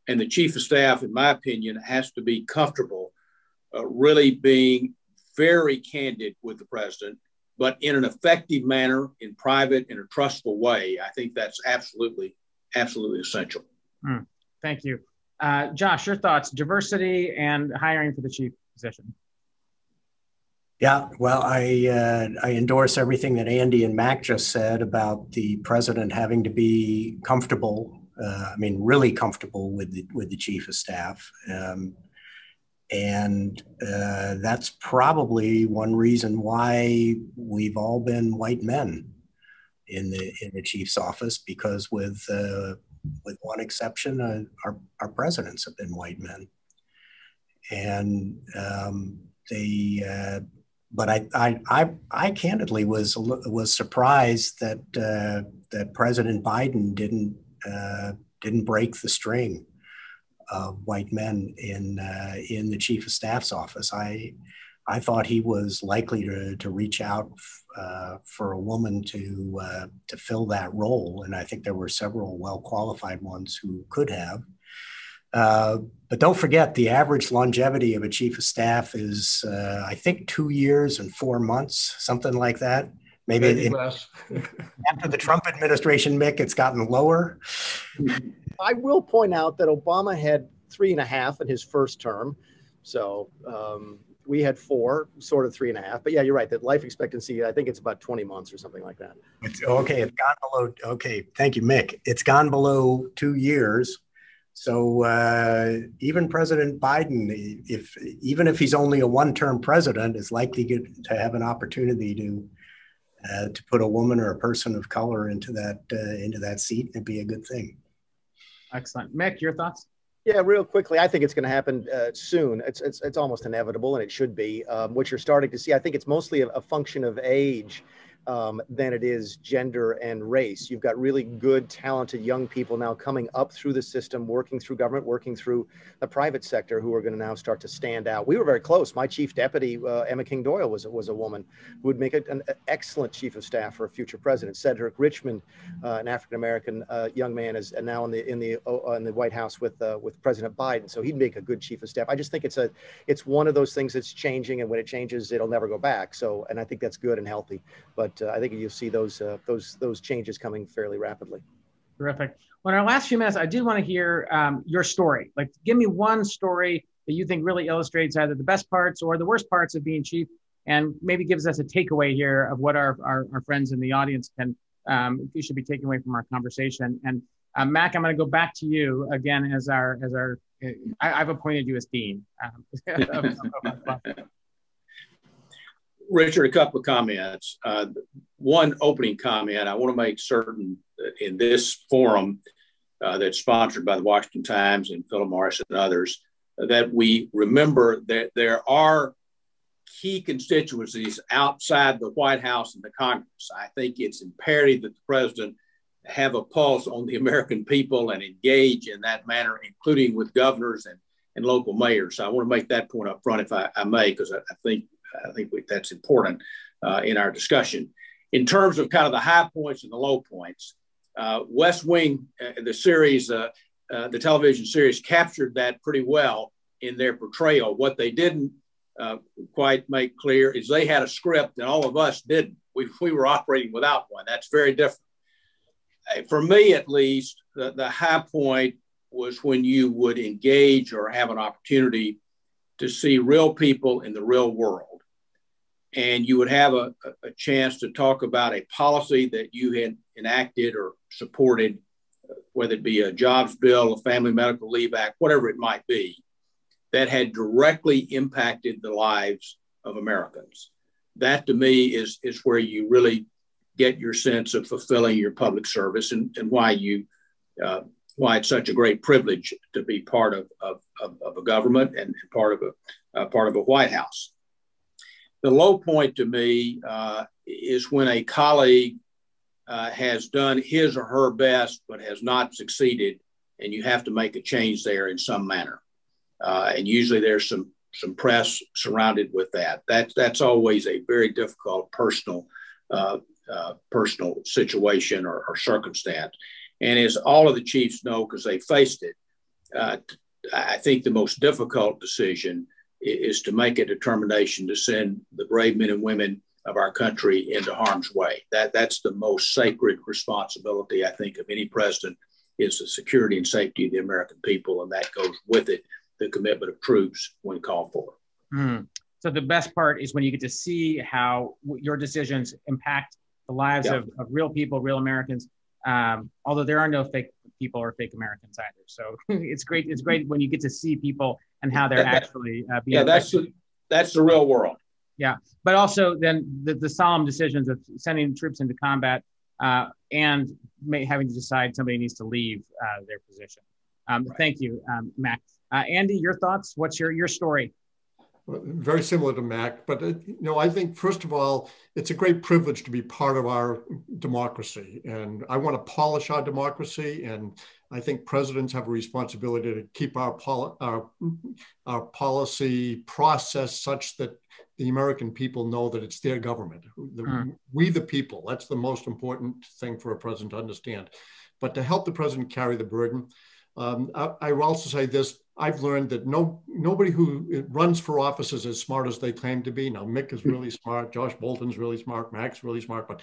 And the chief of staff, in my opinion, has to be comfortable uh, really being very candid with the president, but in an effective manner, in private, in a trustful way. I think that's absolutely, absolutely essential. Mm, thank you. Uh, Josh, your thoughts, diversity and hiring for the chief position. Yeah, well, I uh, I endorse everything that Andy and Mack just said about the president having to be comfortable. Uh, I mean, really comfortable with the, with the chief of staff, um, and uh, that's probably one reason why we've all been white men in the in the chief's office because with uh, with one exception, uh, our, our presidents have been white men. And um, they, uh, but I, I, I, I, candidly was was surprised that uh, that President Biden didn't uh, didn't break the string of white men in uh, in the chief of staff's office. I I thought he was likely to, to reach out uh, for a woman to uh, to fill that role, and I think there were several well qualified ones who could have. Uh, but don't forget, the average longevity of a chief of staff is, uh, I think, two years and four months, something like that. Maybe, Maybe after the Trump administration, Mick, it's gotten lower. I will point out that Obama had three and a half in his first term. So um, we had four, sort of three and a half. But yeah, you're right. That life expectancy, I think it's about 20 months or something like that. It's, okay, it's gone below. Okay, thank you, Mick. It's gone below two years. So uh, even President Biden, if even if he's only a one-term president, is likely to have an opportunity to uh, to put a woman or a person of color into that uh, into that seat and be a good thing. Excellent, Mick. Your thoughts? Yeah, real quickly, I think it's going to happen uh, soon. It's, it's it's almost inevitable, and it should be. Um, what you're starting to see, I think it's mostly a, a function of age um, than it is gender and race. You've got really good, talented young people now coming up through the system, working through government, working through the private sector, who are going to now start to stand out. We were very close. My chief deputy, uh, Emma King Doyle, was was a woman who would make an excellent chief of staff for a future president. Cedric Richmond, uh, an African American uh, young man, is now in the in the uh, in the White House with uh, with President Biden. So he'd make a good chief of staff. I just think it's a it's one of those things that's changing, and when it changes, it'll never go back. So, and I think that's good and healthy. But uh, I think you'll see those uh, those those changes coming fairly rapidly. Terrific. Well, in our last few minutes, I did want to hear um, your story. Like, give me one story that you think really illustrates either the best parts or the worst parts of being chief, and maybe gives us a takeaway here of what our our, our friends in the audience can um, you should be taking away from our conversation. And uh, Mack, I'm going to go back to you again as our as our I, have appointed you as dean. Um, Richard, a couple of comments. Uh, one opening comment I want to make certain that in this forum uh, that's sponsored by the Washington Times and Philip Morris and others, that we remember that there are key constituencies outside the White House and the Congress. I think it's imperative that the president have a pulse on the American people and engage in that manner, including with governors and, and local mayors. So I want to make that point up front, if I, I may, because I, I, think I think we, that's important uh, in our discussion. In terms of kind of the high points and the low points, uh, West Wing, uh, the series, uh, uh, the television series, captured that pretty well in their portrayal. What they didn't quite make clear is they had a script and all of us didn't. We, we were operating without one. That's very different. For me, at least, the, the high point was when you would engage or have an opportunity to see real people in the real world. And you would have a, a chance to talk about a policy that you had enacted or supported, whether it be a jobs bill, a family medical leave act, whatever it might be, that had directly impacted the lives of Americans. That to me is, is where you really get your sense of fulfilling your public service and, and why you uh, why it's such a great privilege to be part of, of, of, a government and part of a uh, part of a White House. The low point to me uh, is when a colleague uh, has done his or her best but has not succeeded, and you have to make a change there in some manner. Uh, and usually there's some some press surrounded with that. That that's always a very difficult personal uh, uh, personal situation or, or, circumstance. And as all of the chiefs know, because they faced it, uh, I think the most difficult decision is to make a determination to send the brave men and women of our country into harm's way. That that's the most sacred responsibility I think of any president is the security and safety of the American people, and that goes with it the commitment of troops when called for. Mm. So the best part is when you get to see how your decisions impact the lives of, of, real people, real Americans. Um, although there are no fake people or fake Americans either. So it's great. It's great when you get to see people and how they're that, actually uh, being. Yeah, that's the, that's the real world. Yeah, but also then the, the solemn decisions of sending troops into combat uh, and may, having to decide somebody needs to leave uh, their position. Um, right. Thank you, um, Mack. Uh, Andy, your thoughts? What's your your story? Very similar to Mack, but it, you know, I think first of all, it's a great privilege to be part of our democracy, and I want to polish our democracy. And I think presidents have a responsibility to keep our poli- our, our policy process such that the American people know that it's their government. The, mm. We, the people, that's the most important thing for a president to understand. But to help the president carry the burden, um, I, I will also say this I've learned that no nobody who runs for office is as smart as they claim to be. Now, Mick is really smart, Josh Bolten's really smart, Mack's really smart, but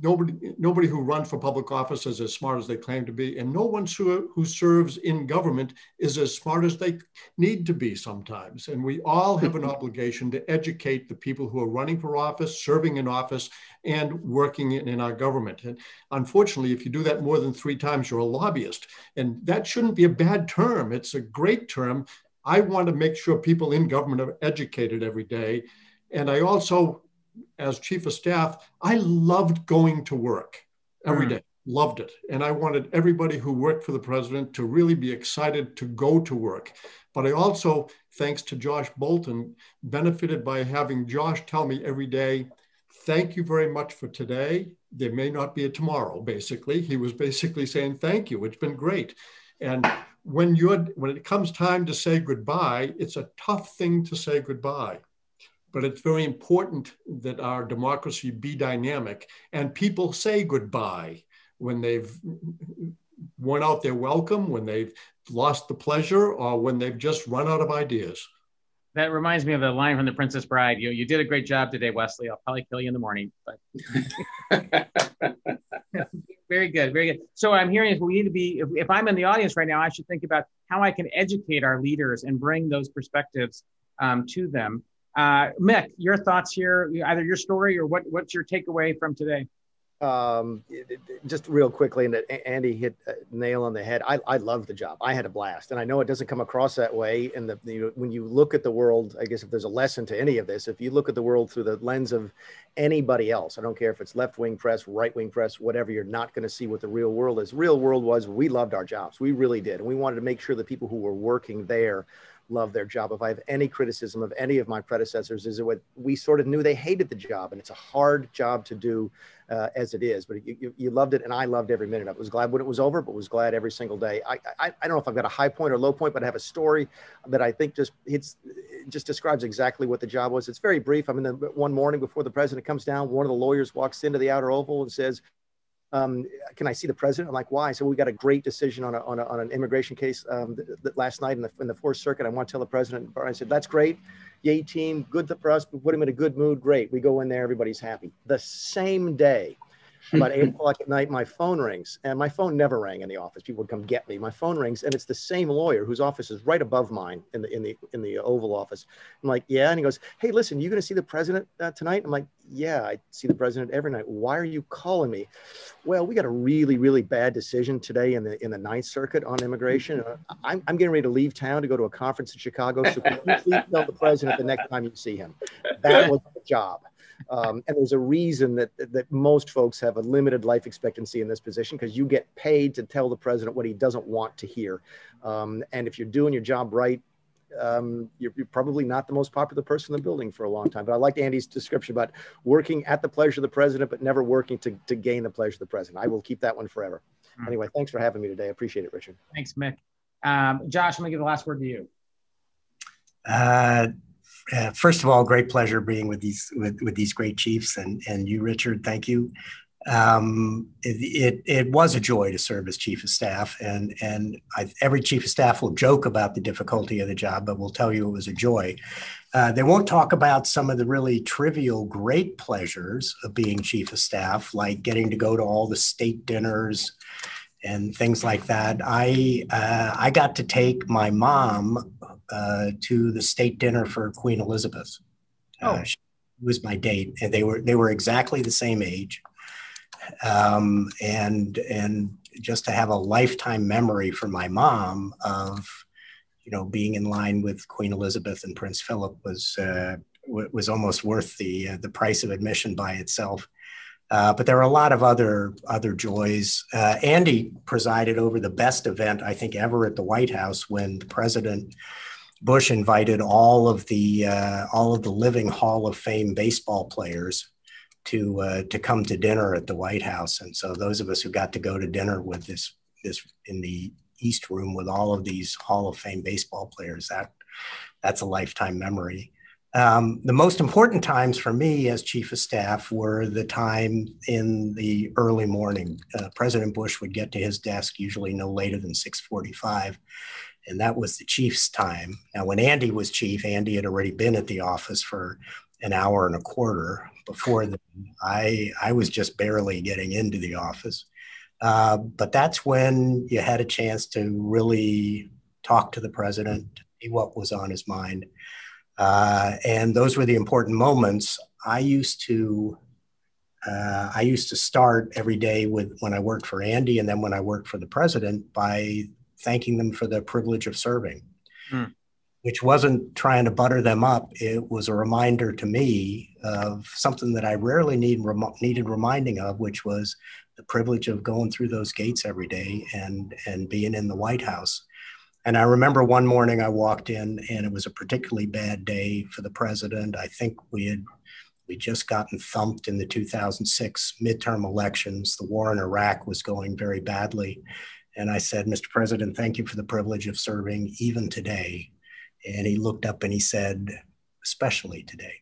nobody nobody who runs for public office is as smart as they claim to be. And no one who, who serves in government is as smart as they need to be sometimes. And we all have an mm-hmm. obligation to educate the people who are running for office serving in office and working in, in our government. And unfortunately if you do that more than three times you're a lobbyist. And that shouldn't be a bad term. It's a great term. I want to make sure people in government are educated every day. And i also as chief of staff, I loved going to work every mm. day. Loved it. And I wanted everybody who worked for the president to really be excited to go to work. But I also, thanks to Josh Bolten, benefited by having Josh tell me every day, thank you very much for today. There may not be a tomorrow, basically. He was basically saying, thank you. It's been great. And when you're when it comes time to say goodbye, it's a tough thing to say goodbye but it's very important that our democracy be dynamic and people say goodbye when they've worn out their welcome, when they've lost the pleasure, or when they've just run out of ideas. That reminds me of the line from The Princess Bride. You, you did a great job today, Westley. I'll probably kill you in the morning. But very good, very good. So I'm hearing we need to be. If, if I'm in the audience right now, I should think about how I can educate our leaders and bring those perspectives um, to them. Uh, Mick, your thoughts here, either your story or what, what's your takeaway from today? Um, just real quickly, and Andy hit nail on the head. I, I love the job. I had a blast, and I know it doesn't come across that way. And the, the, when you look at the world, I guess if there's a lesson to any of this, if you look at the world through the lens of anybody else, I don't care if it's left wing press, right wing press, whatever, you're not going to see what the real world is. Real world was we loved our jobs, we really did, and we wanted to make sure the people who were working there love their job. If I have any criticism of any of my predecessors, is it what we sort of knew they hated the job, and it's a hard job to do uh, as it is. But you, you, loved it, and I loved every minute. I was glad when it was over, but was glad every single day. I, I, I don't know if I've got a high point or low point, but I have a story that I think just hits, just describes exactly what the job was. It's very brief. I mean, the, one morning before the president comes down, one of the lawyers walks into the outer oval and says, um, can I see the president? I'm like, why? So we got a great decision on, a, on, a, on an immigration case um, th- th- last night in the, in the Fourth Circuit. I want to tell the president. I said, that's great. Yay, team. Good for us. We put him in a good mood. Great. We go in there. Everybody's happy. The same day, about eight o'clock at night, my phone rings, and my phone never rang in the office. People would come get me. My phone rings, and it's the same lawyer whose office is right above mine in the in the in the Oval Office. I'm like, yeah, and he goes, hey, listen, you going to see the president uh, tonight? I'm like, yeah, I see the president every night. Why are you calling me? Well, we got a really really bad decision today in the in the Ninth Circuit on immigration. Uh, I'm I'm getting ready to leave town to go to a conference in Chicago. So please tell the president the next time you see him. That was the job. Um, and there's a reason that, that most folks have a limited life expectancy in this position because you get paid to tell the president what he doesn't want to hear. Um, and if you're doing your job right, um, you're, you're, probably not the most popular person in the building for a long time. But I liked Andy's description about working at the pleasure of the president, but never working to, to gain the pleasure of the president. I will keep that one forever. Mm-hmm. Anyway, thanks for having me today. I appreciate it, Richard. Thanks, Mick. Um, Josh, I'm going to give the last word to you. Uh, uh, first of all, great pleasure being with these with, with these great chiefs and and you, Richard. Thank you. Um, it, it, it was a joy to serve as chief of staff, and and I, every chief of staff will joke about the difficulty of the job, but will tell you it was a joy. Uh, they won't talk about some of the really trivial, great pleasures of being chief of staff, like getting to go to all the state dinners and things like that. I uh, I got to take my mom uh, to the state dinner for Queen Elizabeth. Uh, oh. she was my date, and they were they were exactly the same age, um, and and just to have a lifetime memory for my mom of you know being in line with Queen Elizabeth and Prince Philip was uh, was almost worth the uh, the price of admission by itself. Uh, but there are a lot of other other joys. Uh, Andy presided over the best event I think ever at the White House when the President Bush invited all of the uh, all of the living Hall of Fame baseball players to uh, to come to dinner at the White House, and so those of us who got to go to dinner with this this in the East Room with all of these Hall of Fame baseball players that that's a lifetime memory. Um, the most important times for me as chief of staff were the time in the early morning. Uh, President Bush would get to his desk usually no later than 6:45, and that was the chief's time. Now, when Andy was chief, Andy had already been at the office for an hour and a quarter. Before then, I I was just barely getting into the office, uh, but that's when you had a chance to really talk to the president, see what was on his mind. Uh, and those were the important moments. I used to uh, I used to start every day with when I worked for Andy, and then when I worked for the president by thanking them for the privilege of serving, mm. which wasn't trying to butter them up. It was a reminder to me of something that I rarely need rem- needed reminding of, which was the privilege of going through those gates every day and and being in the White House. And I remember one morning I walked in and it was a particularly bad day for the president. I think we had we just gotten thumped in the 2006 midterm elections. The war in Iraq was going very badly. And I said, Mr. President, thank you for the privilege of serving even today. And he looked up and he said, especially today.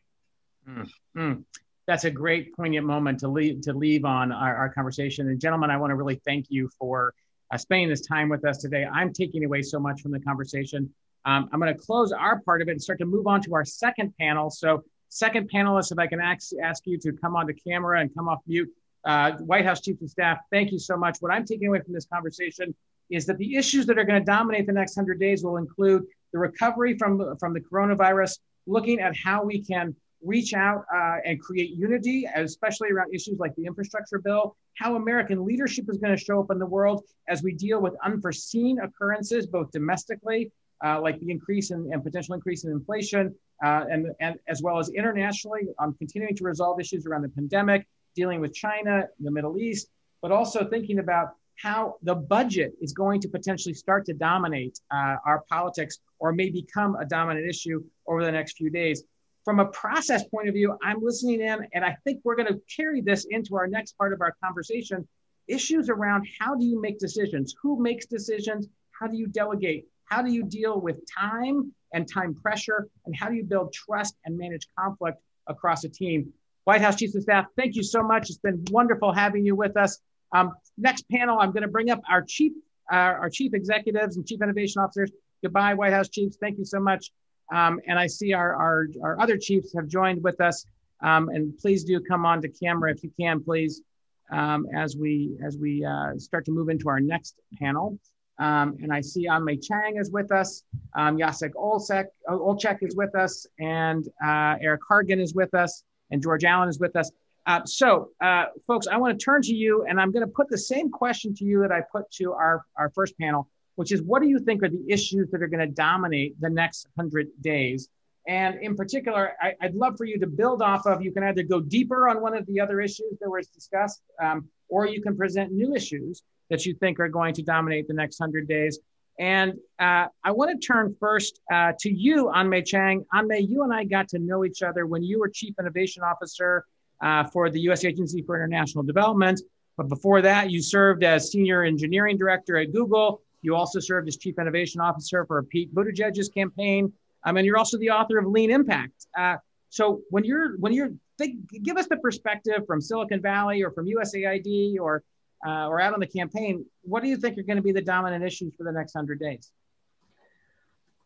Mm. That's a great poignant moment to leave to leave on our, our conversation. And gentlemen, I want to really thank you for uh, spending this time with us today. I'm taking away so much from the conversation. Um, I'm going to close our part of it and start to move on to our second panel. So, second panelist, if I can ask, ask you to come onto camera and come off mute. Uh, White House Chief of Staff, thank you so much. What I'm taking away from this conversation is that the issues that are going to dominate the next 100 days will include the recovery from, from the coronavirus, looking at how we can reach out uh, and create unity, especially around issues like the infrastructure bill, how American leadership is going to show up in the world as we deal with unforeseen occurrences, both domestically, uh, like the increase in, and potential increase in inflation, uh, and, and as well as internationally, um, continuing to resolve issues around the pandemic, dealing with China, the Middle East, but also thinking about how the budget is going to potentially start to dominate uh, our politics or may become a dominant issue over the next few days. From a process point of view, I'm listening in, and I think we're going to carry this into our next part of our conversation. Issues around how do you make decisions? Who makes decisions? How do you delegate? How do you deal with time and time pressure? And how do you build trust and manage conflict across a team? White House Chiefs of Staff, thank you so much. It's been wonderful having you with us. Um, next panel, I'm going to bring up our chief, uh, our chief executives and chief innovation officers. Goodbye, White House chiefs. Thank you so much. Um, and I see our, our, our other chiefs have joined with us. Um, and please do come on to camera if you can, please, um, as we as we uh, start to move into our next panel. Um, and I see Ann Mei Chang is with us, um, Jacek Olsek, Olczak is with us, and uh, Eric Hargan is with us, and George Allen is with us. Uh, so, uh, folks, I want to turn to you, and I'm going to put the same question to you that I put to our, our first panel, which is what do you think are the issues that are going to dominate the next 100 days? And in particular, I, would love for you to build off of, you can either go deeper on one of the other issues that was discussed, um, or you can present new issues that you think are going to dominate the next 100 days. And uh, I want to turn first uh, to you, Ann Mei Chang. Ann Mei, you and I got to know each other when you were Chief Innovation Officer uh, for the U.S. Agency for International Development. But before that, you served as Senior Engineering Director at Google. You also served as Chief Innovation Officer for Pete Buttigieg's campaign. Um, and you're also the author of Lean Impact. Uh, so when you're when you're think, give us the perspective from Silicon Valley or from USAID or uh, or out on the campaign. What do you think are going to be the dominant issues for the next hundred days?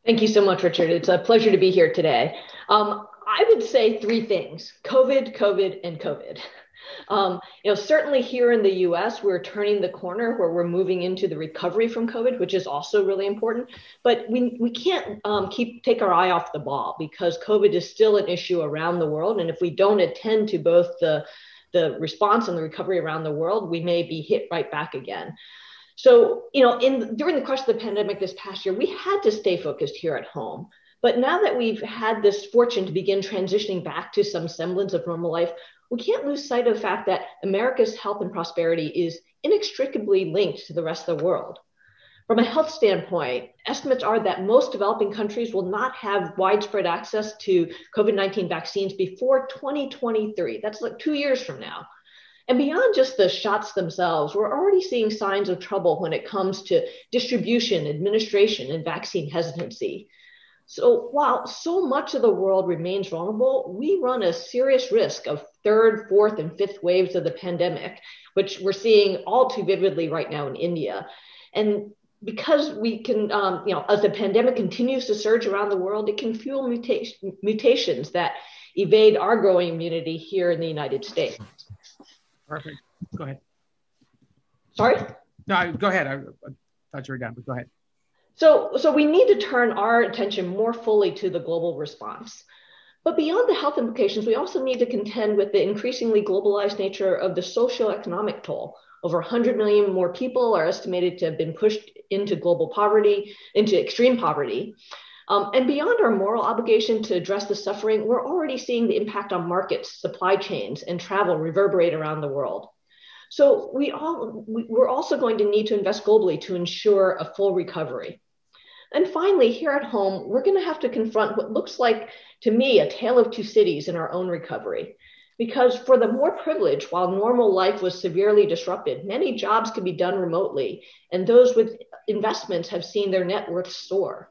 Thank you so much, Richard. It's a pleasure to be here today. Um, I would say three things COVID, COVID, and COVID. Um, you know, certainly here in the US, we're turning the corner where we're moving into the recovery from COVID, which is also really important. But we, we can't um, keep take our eye off the ball because COVID is still an issue around the world. And if we don't attend to both the, the response and the recovery around the world, we may be hit right back again. So, you know, in during the course of the pandemic this past year, we had to stay focused here at home. But now that we've had this fortune to begin transitioning back to some semblance of normal life, we can't lose sight of the fact that America's health and prosperity is inextricably linked to the rest of the world. From a health standpoint, estimates are that most developing countries will not have widespread access to COVID 19 vaccines before 2023. That's like two years from now. And beyond just the shots themselves, we're already seeing signs of trouble when it comes to distribution, administration, and vaccine hesitancy. So while so much of the world remains vulnerable, we run a serious risk of third, fourth, and fifth waves of the pandemic, which we're seeing all too vividly right now in India. And because we can, um, you know, as the pandemic continues to surge around the world, it can fuel mutation, mutations that evade our growing immunity here in the United States. Perfect. Go ahead. Sorry? No, go ahead. I, I thought you were done, but go ahead. So, so we need to turn our attention more fully to the global response. But beyond the health implications, we also need to contend with the increasingly globalized nature of the socioeconomic toll. Over 100 million more people are estimated to have been pushed into global poverty, into extreme poverty. Um, and beyond our moral obligation to address the suffering, we're already seeing the impact on markets, supply chains, and travel reverberate around the world. So we all, we're also going to need to invest globally to ensure a full recovery. And finally, here at home, we're going to have to confront what looks like, to me, a tale of two cities in our own recovery. Because for the more privileged, while normal life was severely disrupted, many jobs can be done remotely, and those with investments have seen their net worth soar.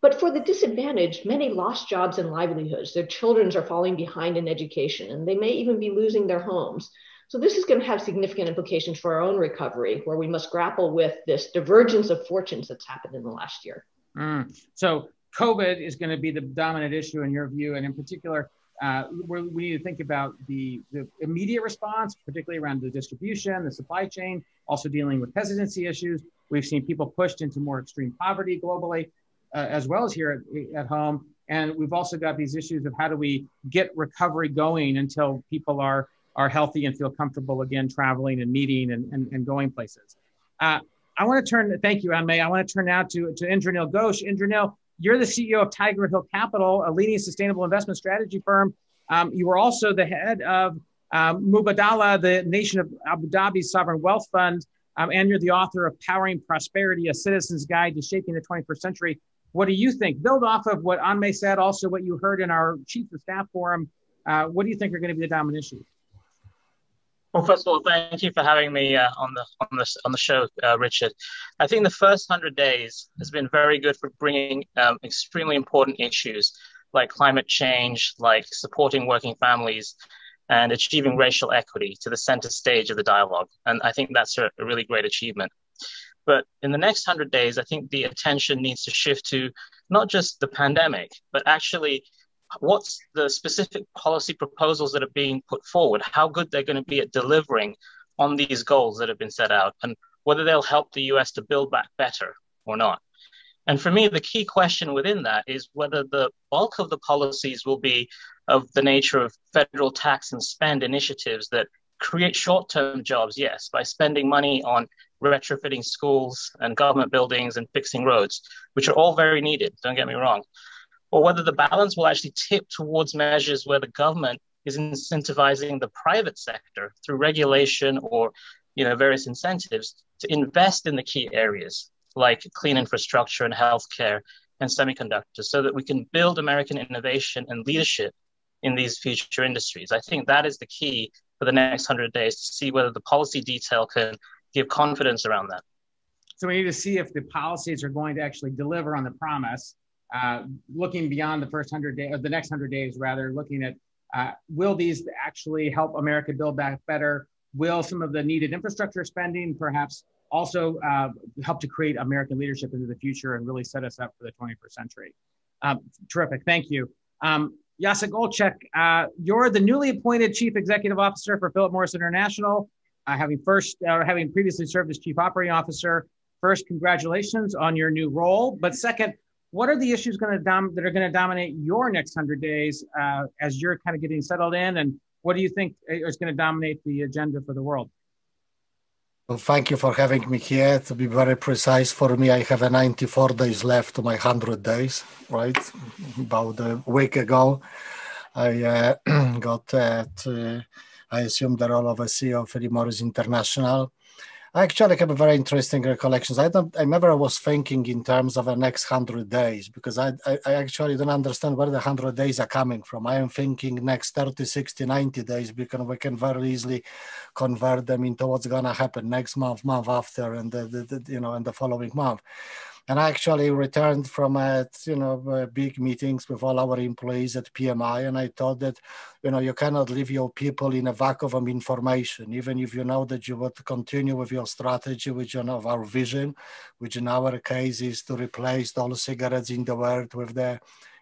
But for the disadvantaged, many lost jobs and livelihoods. Their children are falling behind in education, and they may even be losing their homes. So this is going to have significant implications for our own recovery, where we must grapple with this divergence of fortunes that's happened in the last year. Mm. So COVID is going to be the dominant issue in your view, and in particular, uh, we need to think about the, the immediate response, particularly around the distribution, the supply chain, also dealing with hesitancy issues. We've seen people pushed into more extreme poverty globally, uh, as well as here at, at home. And we've also got these issues of how do we get recovery going until people are are healthy and feel comfortable again traveling and meeting and, and, and going places. Uh, I want to turn, thank you, Ann Mei. I want to turn now to, to Indranil Ghosh. Indranil, you're the CEO of Tiger Hill Capital, a leading sustainable investment strategy firm. Um, you were also the head of um, Mubadala, the nation of Abu Dhabi sovereign wealth fund. um, and you're the author of Powering Prosperity: A Citizen's Guide to Shaping the 21st Century. What do you think? Build off of what Ann Mei said, also what you heard in our Chief of Staff Forum. Uh, what do you think are going to be the dominant issues? Well, first of all, thank you for having me uh, on the on the on the show, uh, Richard. I think the first hundred days has been very good for bringing um, extremely important issues like climate change, like supporting working families, and achieving racial equity to the center stage of the dialogue. And I think that's a, a really great achievement. But in the next hundred days, I think the attention needs to shift to not just the pandemic, but actually what's the specific policy proposals that are being put forward, how good they're going to be at delivering on these goals that have been set out, and whether they'll help the US to build back better or not. And for me, the key question within that is whether the bulk of the policies will be of the nature of federal tax and spend initiatives that create short term jobs, yes, by spending money on retrofitting schools and government buildings and fixing roads, which are all very needed, don't get me wrong or whether the balance will actually tip towards measures where the government is incentivizing the private sector through regulation or you know various incentives to invest in the key areas like clean infrastructure and healthcare and semiconductors so that we can build American innovation and leadership in these future industries. I think that is the key for the next 100 days to see whether the policy detail can give confidence around that. So we need to see if the policies are going to actually deliver on the promise uh, looking beyond the first 100 days, the next 100 days, rather, looking at uh, will these actually help America build back better? Will some of the needed infrastructure spending perhaps also uh, help to create American leadership into the future and really set us up for the 21st century? Um, terrific. Thank you. Um, Jacek uh, you're the newly appointed Chief Executive Officer for Philip Morris International, uh, having first, uh, having previously served as Chief Operating Officer. First, congratulations on your new role. But second, what are the issues going to dom- that are going to dominate your next 100 days uh, as you're kind of getting settled in? And what do you think is going to dominate the agenda for the world? Well thank you for having me here. To be very precise for me i have a 94 days left to my 100 days right? About a week ago i uh, got uh, to, i assumed the role of a ceo of morris international I actually have a very interesting recollections. I don't, I never was thinking in terms of the next hundred days because I, I, I, actually don't understand where the hundred days are coming from. I am thinking next 30, 60, 90 days because we can very easily convert them into what's gonna happen next month, month after, and the, the, the you know, and the following month and I actually returned from a, you know uh, big meetings with all our employees at PMI, and I thought that you know you cannot leave your people in a vacuum of information, even if you know that you would continue with your strategy, which you know our vision, which in our case is to replace all cigarettes in the world with the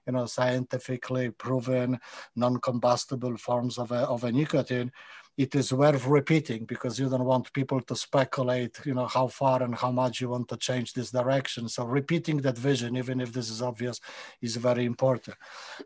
you know scientifically proven non-combustible forms of a, of a nicotine it is worth repeating because you don't want people to speculate, you know, how far and how much you want to change this direction. So repeating that vision, even if this is obvious, is very important.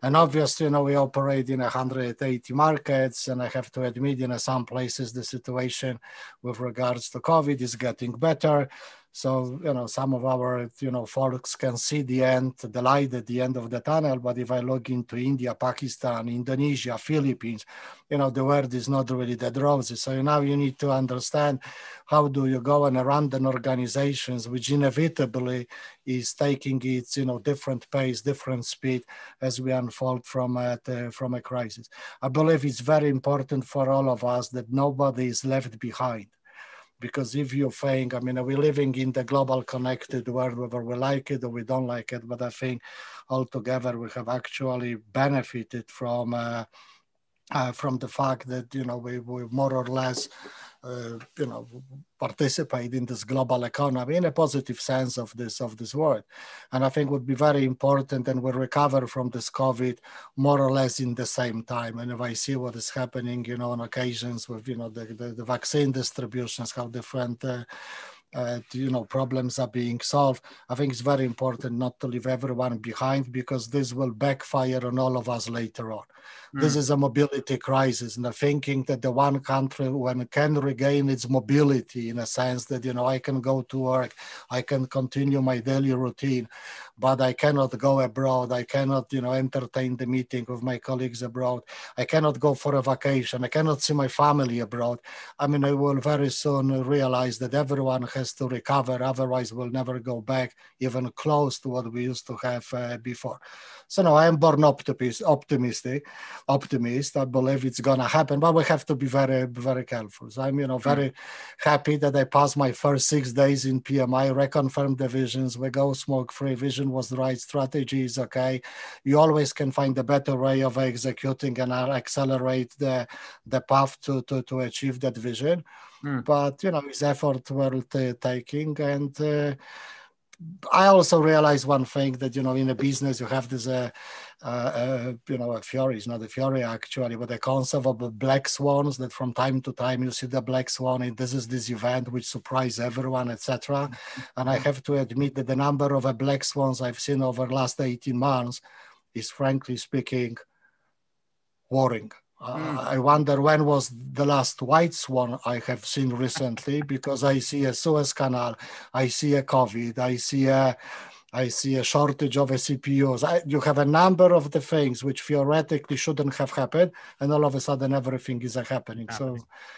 And obviously, you know, we operate in 180 markets, and I have to admit, in some places, the situation with regards to COVID is getting better. So, you know, some of our, you know, folks can see the end, the light at the end of the tunnel. But if I look into India, Pakistan, Indonesia, Philippines, you know, the world is not really that rosy. So now you need to understand how do you go and run an organizations which inevitably is taking its, you know, different pace, different speed as we unfold from a, uh, from a crisis. I believe it's very important for all of us that nobody is left behind because if you think, I mean, we're living in the global connected world, whether we like it or we don't like it, but I think altogether we have actually benefited from uh, uh, from the fact that you know we, we more or less uh, you know participate in this global economy in a positive sense of this of this word. And i think would be very important and we'll recover from this covid more or less in the same time. And if i see what is happening you know on occasions with you know the, the, the vaccine distributions how different uh, uh, you know problems are being solved i think it's very important not to leave everyone behind because this will backfire on all of us later on mm. this is a mobility crisis and the thinking that the one country when it can regain its mobility in a sense that you know i can go to work i can continue my daily routine but i cannot go abroad i cannot you know entertain the meeting with my colleagues abroad i cannot go for a vacation i cannot see my family abroad i mean i will very soon realize that everyone has to recover otherwise we'll never go back even close to what we used to have uh, before so no i am born optimist optimistic optimist. I believe it's gonna happen, but we have to be very, very careful. So I'm, you know, very happy that I passed my first six days in PMI, reconfirmed the visions. We go smoke-free. Vision was the right strategy. Is okay. You always can find a better way of executing and accelerate the the path to to to achieve that vision. Mm. But you know, it's effort worth uh, taking and. Uh, I also realize one thing that you know in a business you have this uh, uh, uh, you know a fury is not a fury actually but a concept of the black swans that from time to time you see the black swan and this is this event which surprise everyone etc and I have to admit that the number of uh, black swans I've seen over the last 18 months is frankly speaking worrying Mm. I wonder when was the last white swan I have seen recently because I see a Suez Canal, I see a COVID, I see a I see a shortage of CPUs. I, you have a number of the things which theoretically shouldn't have happened, and all of a sudden everything is happening. So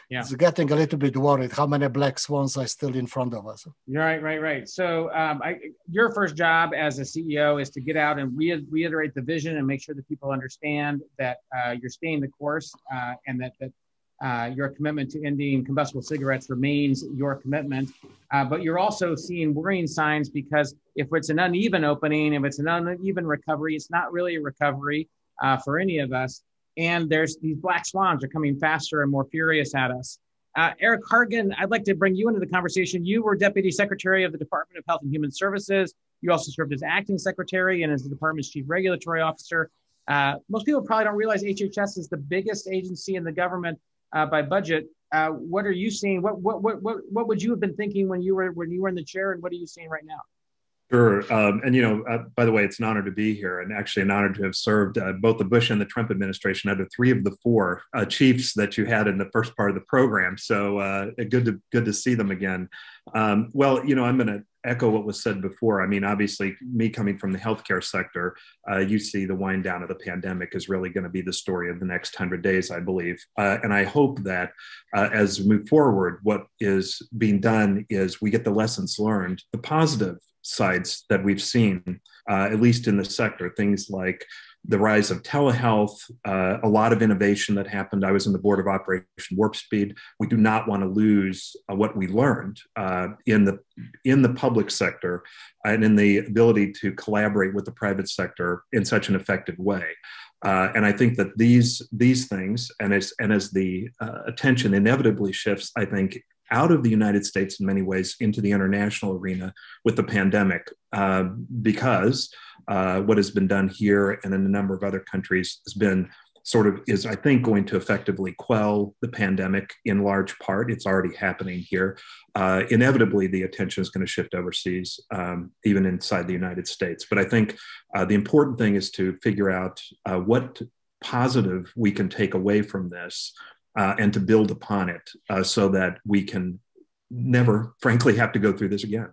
yeah. it's getting a little bit worried. How many black swans are still in front of us? Right, right, right. So um, I, your first job as a CEO is to get out and re- reiterate the vision and make sure that people understand that uh, you're staying the course uh, and that that uh, your commitment to ending combustible cigarettes remains your commitment. Uh, but you're also seeing worrying signs because if it's an uneven opening, if it's an uneven recovery, it's not really a recovery uh, for any of us. And there's these black swans are coming faster and more furious at us. Uh, Eric Hargan, I'd like to bring you into the conversation. You were Deputy Secretary of the Department of Health and Human Services. You also served as Acting Secretary and as the department's Chief Regulatory Officer. Uh, most people probably don't realize HHS is the biggest agency in the government uh, by budget. Uh, what are you seeing? What, what what what what would you have been thinking when you were when you were in the chair, and what are you seeing right now? Sure, um, and you know, uh, by the way, it's an honor to be here, and actually an honor to have served uh, both the Bush and the Trump administration under three of the four uh, chiefs that you had in the first part of the program. So uh, good to good to see them again. Um, well, you know, I'm going to echo what was said before. I mean, obviously, me coming from the healthcare sector, uh, you see the wind down of the pandemic is really going to be the story of the next 100 days, I believe. Uh, and I hope that uh, as we move forward, what is being done is we get the lessons learned, the positive sides that we've seen, uh, at least in the sector, things like the rise of telehealth, uh, a lot of innovation that happened. I was in the board of Operation Warp Speed. We do not want to lose uh, what we learned uh, in the in the public sector and in the ability to collaborate with the private sector in such an effective way. Uh, and I think that these these things, and as and as the uh, attention inevitably shifts, I think out of the United States in many ways into the international arena with the pandemic, uh, because uh, what has been done here and in a number of other countries has been sort of is I think going to effectively quell the pandemic in large part. It's already happening here. Uh, inevitably, the attention is going to shift overseas, um, even inside the United States. But I think uh, the important thing is to figure out uh, what positive we can take away from this uh, and to build upon it uh, so that we can never, frankly, have to go through this again.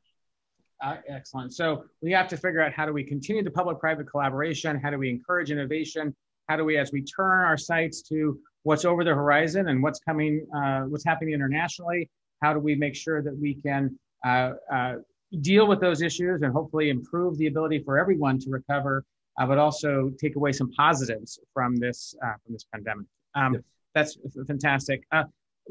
Uh, excellent. So we have to figure out how do we continue the public-private collaboration? How do we encourage innovation? How do we, as we turn our sights to what's over the horizon and what's coming, uh, what's happening internationally? How do we make sure that we can uh, uh, deal with those issues and hopefully improve the ability for everyone to recover, but also take away some positives from this from this pandemic? Um, yep. That's fantastic.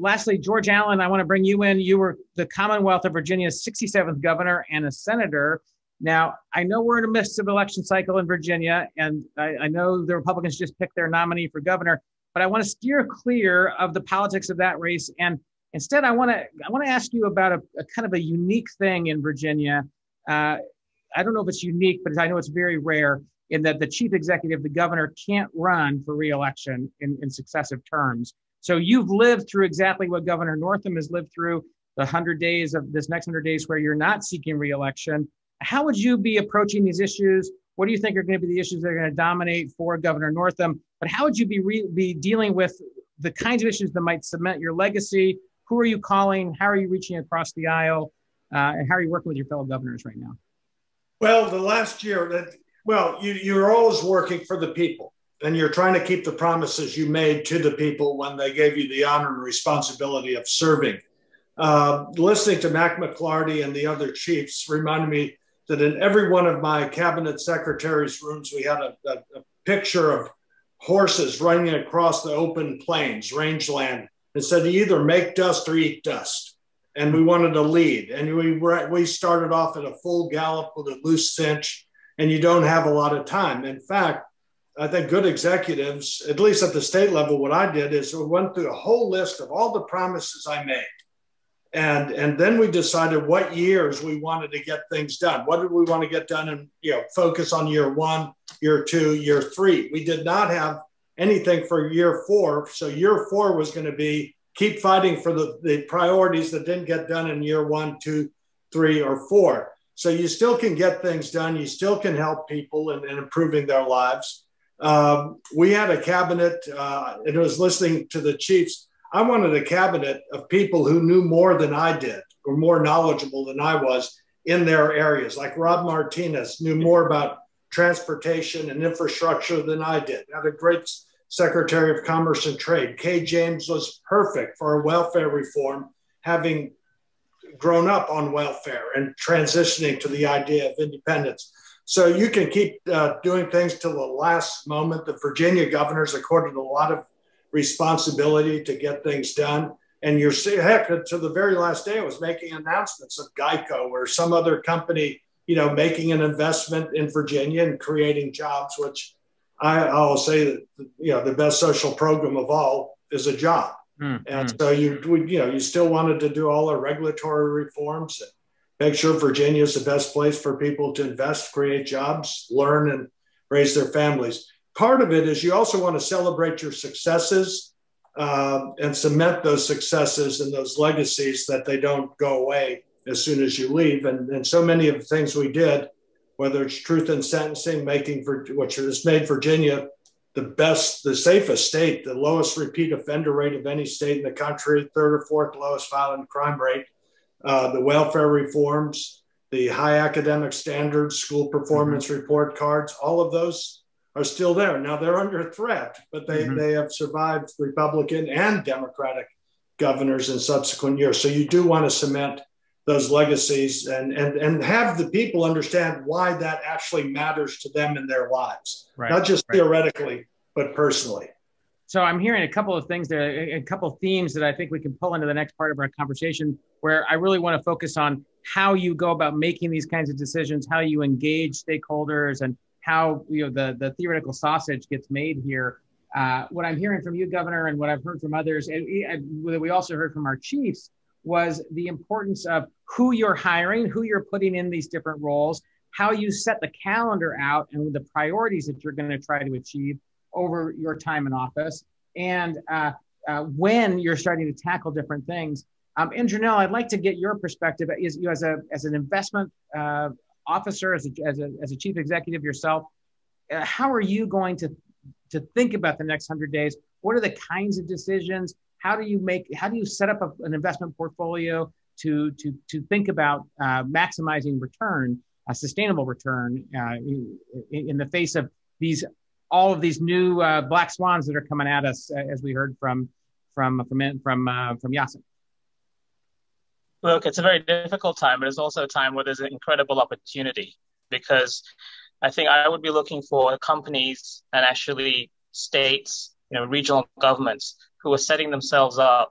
Lastly, George Allen, I want to bring you in. You were the Commonwealth of Virginia's 67th governor and a senator. Now, I know we're in the midst of election cycle in Virginia, and I, I, know the Republicans just picked their nominee for governor, but I want to steer clear of the politics of that race. And instead, I want to I want to ask you about a, a kind of a unique thing in Virginia. Uh, I don't know if it's unique, but I know it's very rare in that the chief executive, the governor, can't run for reelection in, in successive terms. So you've lived through exactly what Governor Northam has lived through. the 100 days of this next 100 days where you're not seeking reelection. How would you be approaching these issues? What do you think are going to be the issues that are going to dominate for Governor Northam? But how would you be re- be dealing with the kinds of issues that might cement your legacy? Who are you calling? How are you reaching across the aisle? Uh, and how are you working with your fellow governors right now? Well, the last year that well, you, you're always working for the people, and you're trying to keep the promises you made to the people when they gave you the honor and responsibility of serving. Uh, listening to Mack McLarty and the other chiefs reminded me that in every one of my cabinet secretaries' rooms, we had a, a, a picture of horses running across the open plains, rangeland, and said, either make dust or eat dust. And we wanted to lead. And we, we started off at a full gallop with a loose cinch, and you don't have a lot of time. In fact, I think good executives, at least at the state level, what I did is we went through a whole list of all the promises I made. And and then we decided what years we wanted to get things done. What did we want to get done and you know focus on year one year two year three? We did not have anything for year four. So year four was going to be keep fighting for the, the priorities that didn't get done in year one two three or four. So you still can get things done. You still can help people in improving their lives um, we had a cabinet uh, it was listening to the chiefs I wanted a cabinet of people who knew more than I did or more knowledgeable than I was in their areas. Like Rob Martinez knew more about transportation and infrastructure than I did. Had a great Secretary of Commerce and Trade. Kay James was perfect for welfare reform, having grown up on welfare and transitioning to the idea of independence. So you can keep uh, doing things till the last moment. The Virginia governors, accorded a lot of responsibility to get things done. And you're heck to the very last day, I was making announcements of Geico or some other company, you know, making an investment in Virginia and creating jobs, which I, I'll say that you know the best social program of all is a job. Mm-hmm. And so you would you know you still wanted to do all the regulatory reforms and make sure Virginia is the best place for people to invest, create jobs, learn, and raise their families part of it is you also want to celebrate your successes uh, and cement those successes and those legacies that they don't go away as soon as you leave. And, and so many of the things we did, whether it's truth in sentencing, making for which has made Virginia the best, the safest state, the lowest repeat offender rate of any state in the country, third or fourth lowest violent crime rate, uh, the welfare reforms, the high academic standards, school performance mm-hmm. report cards, all of those are still there. Now they're under threat, but they, mm-hmm. they have survived Republican and Democratic governors in subsequent years. So you do want to cement those legacies and, and, and have the people understand why that actually matters to them in their lives, right. not just right. theoretically, but personally. So I'm hearing a couple of things there, a couple of themes that I think we can pull into the next part of our conversation, where I really want to focus on how you go about making these kinds of decisions, how you engage stakeholders, and how you know the the theoretical sausage gets made here. Uh, what I'm hearing from you, Governor, and what I've heard from others, and we also heard from our chiefs, was the importance of who you're hiring, who you're putting in these different roles, how you set the calendar out, and the priorities that you're going to try to achieve over your time in office, and uh, uh, when you're starting to tackle different things. Um, and Janelle, I'd like to get your perspective as you as a as an investment uh, officer, as a, as a, as a chief executive yourself, uh, how are you going to, to think about the next 100 days? What are the kinds of decisions? How do you make, how do you set up a, an investment portfolio to, to, to think about uh, maximizing return, a sustainable return uh, in, in, the face of these, all of these new uh, black swans that are coming at us, uh, as we heard from, from, from, from, uh, from Jacek? Look, it's a very difficult time, but it's also a time where there's an incredible opportunity because I think I would be looking for companies and actually states, you know, regional governments who are setting themselves up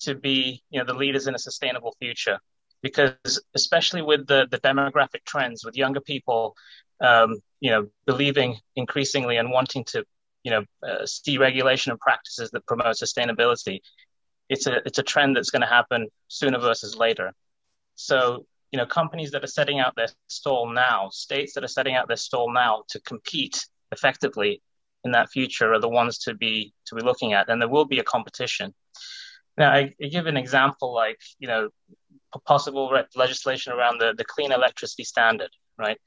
to be, you know, the leaders in a sustainable future. Because especially with the, the demographic trends, with younger people, um, you know, believing increasingly and wanting to, you know, uh, see regulation and practices that promote sustainability, it's a it's a trend that's going to happen sooner versus later. So you know, companies that are setting out their stall now, states that are setting out their stall now to compete effectively in that future are the ones to be to be looking at, and there will be a competition. Now, I, I give an example like you know possible re- legislation around the, the clean electricity standard, right?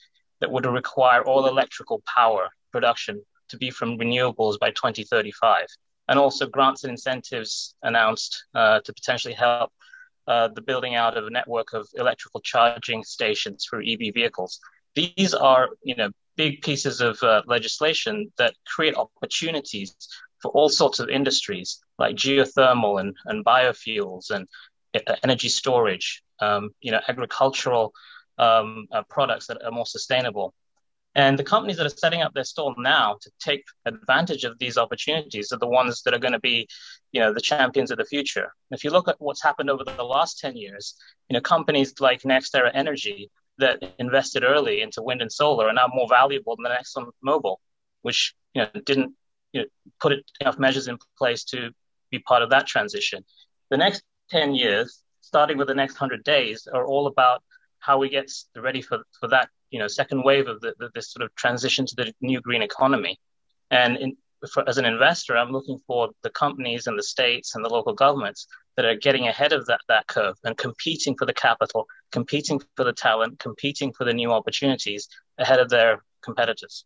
That would require all electrical power production to be from renewables by 2035. And also grants and incentives announced uh, to potentially help uh, the building out of a network of electrical charging stations for EV vehicles. These are, you know, big pieces of uh, legislation that create opportunities for all sorts of industries like geothermal and, and biofuels and uh, energy storage, um, you know, agricultural um, uh, products that are more sustainable. And the companies that are setting up their stall now to take advantage of these opportunities are the ones that are going to be, you know, the champions of the future. If you look at what's happened over the last 10 years, you know, companies like NextEra Energy that invested early into wind and solar are now more valuable than the Exxon Mobil, which, you know, didn't you know, put enough measures in place to be part of that transition. The next 10 years, starting with the next 100 days, are all about how we get ready for, for that you know second wave of the, the, this sort of transition to the new green economy. And in, for, as an investor, I'm looking for the companies and the states and the local governments that are getting ahead of that, that curve and competing for the capital, competing for the talent, competing for the new opportunities ahead of their competitors.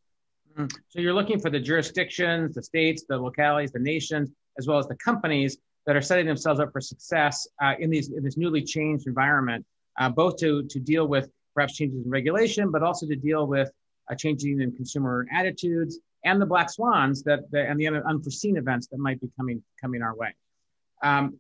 Mm. So you're looking for the jurisdictions, the states, the localities, the nations, as well as the companies that are setting themselves up for success uh, in these in this newly changed environment, uh, both to to deal with perhaps changes in regulation, but also to deal with a changing in consumer attitudes and the black swans that the, and the unforeseen events that might be coming coming our way. Um,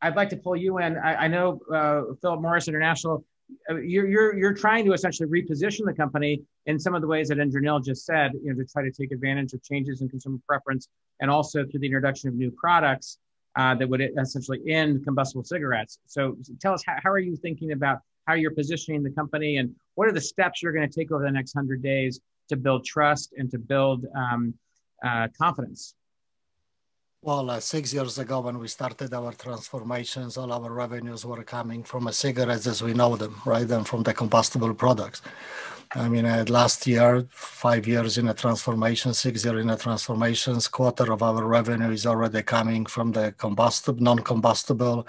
I'd like to pull you in. I, I know uh, Philip Morris International. Uh, you're, you're you're trying to essentially reposition the company in some of the ways that Indranil just said. You know, to try to take advantage of changes in consumer preference and also through the introduction of new products uh, that would essentially end combustible cigarettes. So, tell us how, how are you thinking about how you're positioning the company, and what are the steps you're going to take over the next 100 days to build trust and to build um, uh, confidence? Well, uh, six years ago, when we started our transformations, all our revenues were coming from cigarettes as we know them, right? And from the combustible products. I mean, uh, last year, five years in a transformation, six years in a transformations, quarter of our revenue is already coming from the combustible, non-combustible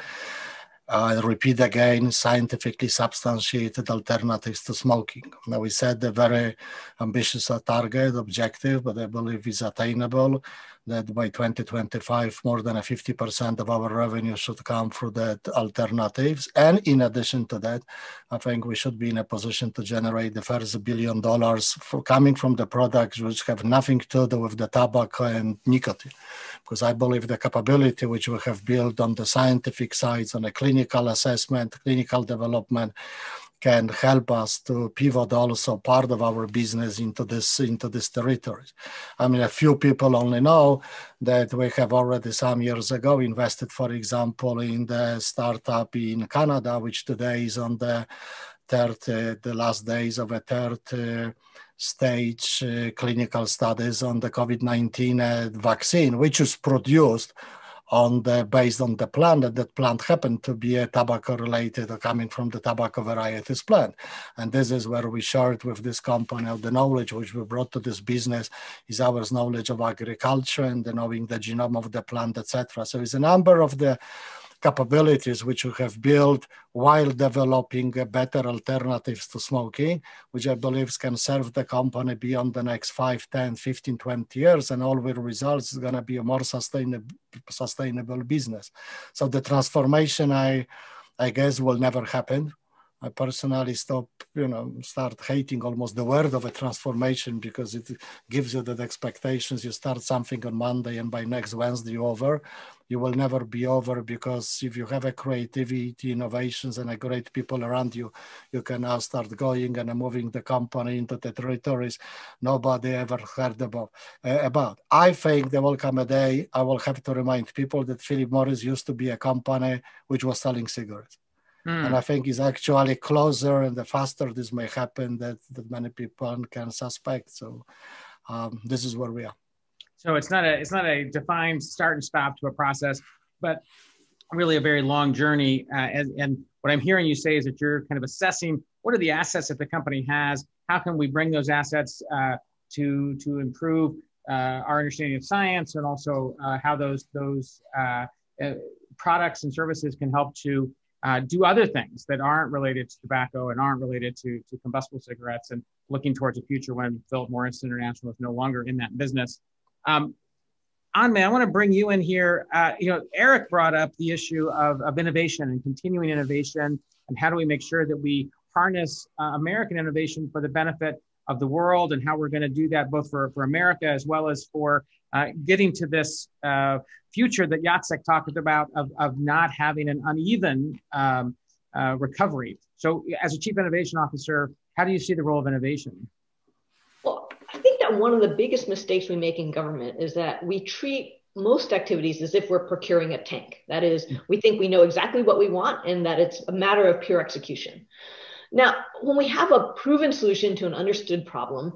uh, repeat again, scientifically substantiated alternatives to smoking. Now, we set a very ambitious target, objective, but I believe is attainable that by 2025, more than 50% of our revenue should come through that alternatives. And in addition to that, I think we should be in a position to generate the first billion dollars for coming from the products which have nothing to do with the tobacco and nicotine. Because I believe the capability which we have built on the scientific sides, on the clinical assessment, clinical development, can help us to pivot also part of our business into this into this territory. I mean, a few people only know that we have already some years ago invested, for example, in the startup in Canada, which today is on the third, uh, the last days of a third. Uh, stage uh, clinical studies on the COVID-19 uh, vaccine, which is produced on the based on the plant that that plant happened to be a tobacco related or coming from the tobacco varieties plant. And this is where we shared with this company of the knowledge which we brought to this business is our knowledge of agriculture and the knowing the genome of the plant etc so it's a number of the capabilities which we have built while developing better alternatives to smoking, which I believe can serve the company beyond the next 5, 10, 15, 20 years. And all the results is going to be a more sustainable, sustainable business. So the transformation, I, I guess, will never happen. I personally stop, you know, start hating almost the word of a transformation because it gives you the expectations. You start something on Monday and by next Wednesday over. You will never be over because if you have a creativity, innovations, and a great people around you, you can now start going and moving the company into the territories nobody ever heard about. Uh, about. I think there will come a day I will have to remind people that Philip Morris used to be a company which was selling cigarettes Mm. And I think it's actually closer and the faster this may happen that, that many people can suspect. So um, this is where we are. So it's not a it's not a defined start and stop to a process, but really a very long journey. Uh, and, and what I'm hearing you say is that you're kind of assessing what are the assets that the company has. How can we bring those assets uh, to to improve uh, our understanding of science and also uh, how those those uh, uh, products and services can help to uh, do other things that aren't related to tobacco and aren't related to, to combustible cigarettes and looking towards a future when Philip Morris International is no longer in that business. Um, Ann Mei, I want to bring you in here. Uh, you know, Eric brought up the issue of, of innovation and continuing innovation, and how do we make sure that we harness uh, American innovation for the benefit of the world, and how we're going to do that both for, for America as well as for uh, getting to this uh, future that Jacek talked about of, of not having an uneven um, uh, recovery. So, as a chief innovation officer, how do you see the role of innovation? Well, I think that one of the biggest mistakes we make in government is that we treat most activities as if we're procuring a tank. That is, we think we know exactly what we want and that it's a matter of pure execution. Now, when we have a proven solution to an understood problem,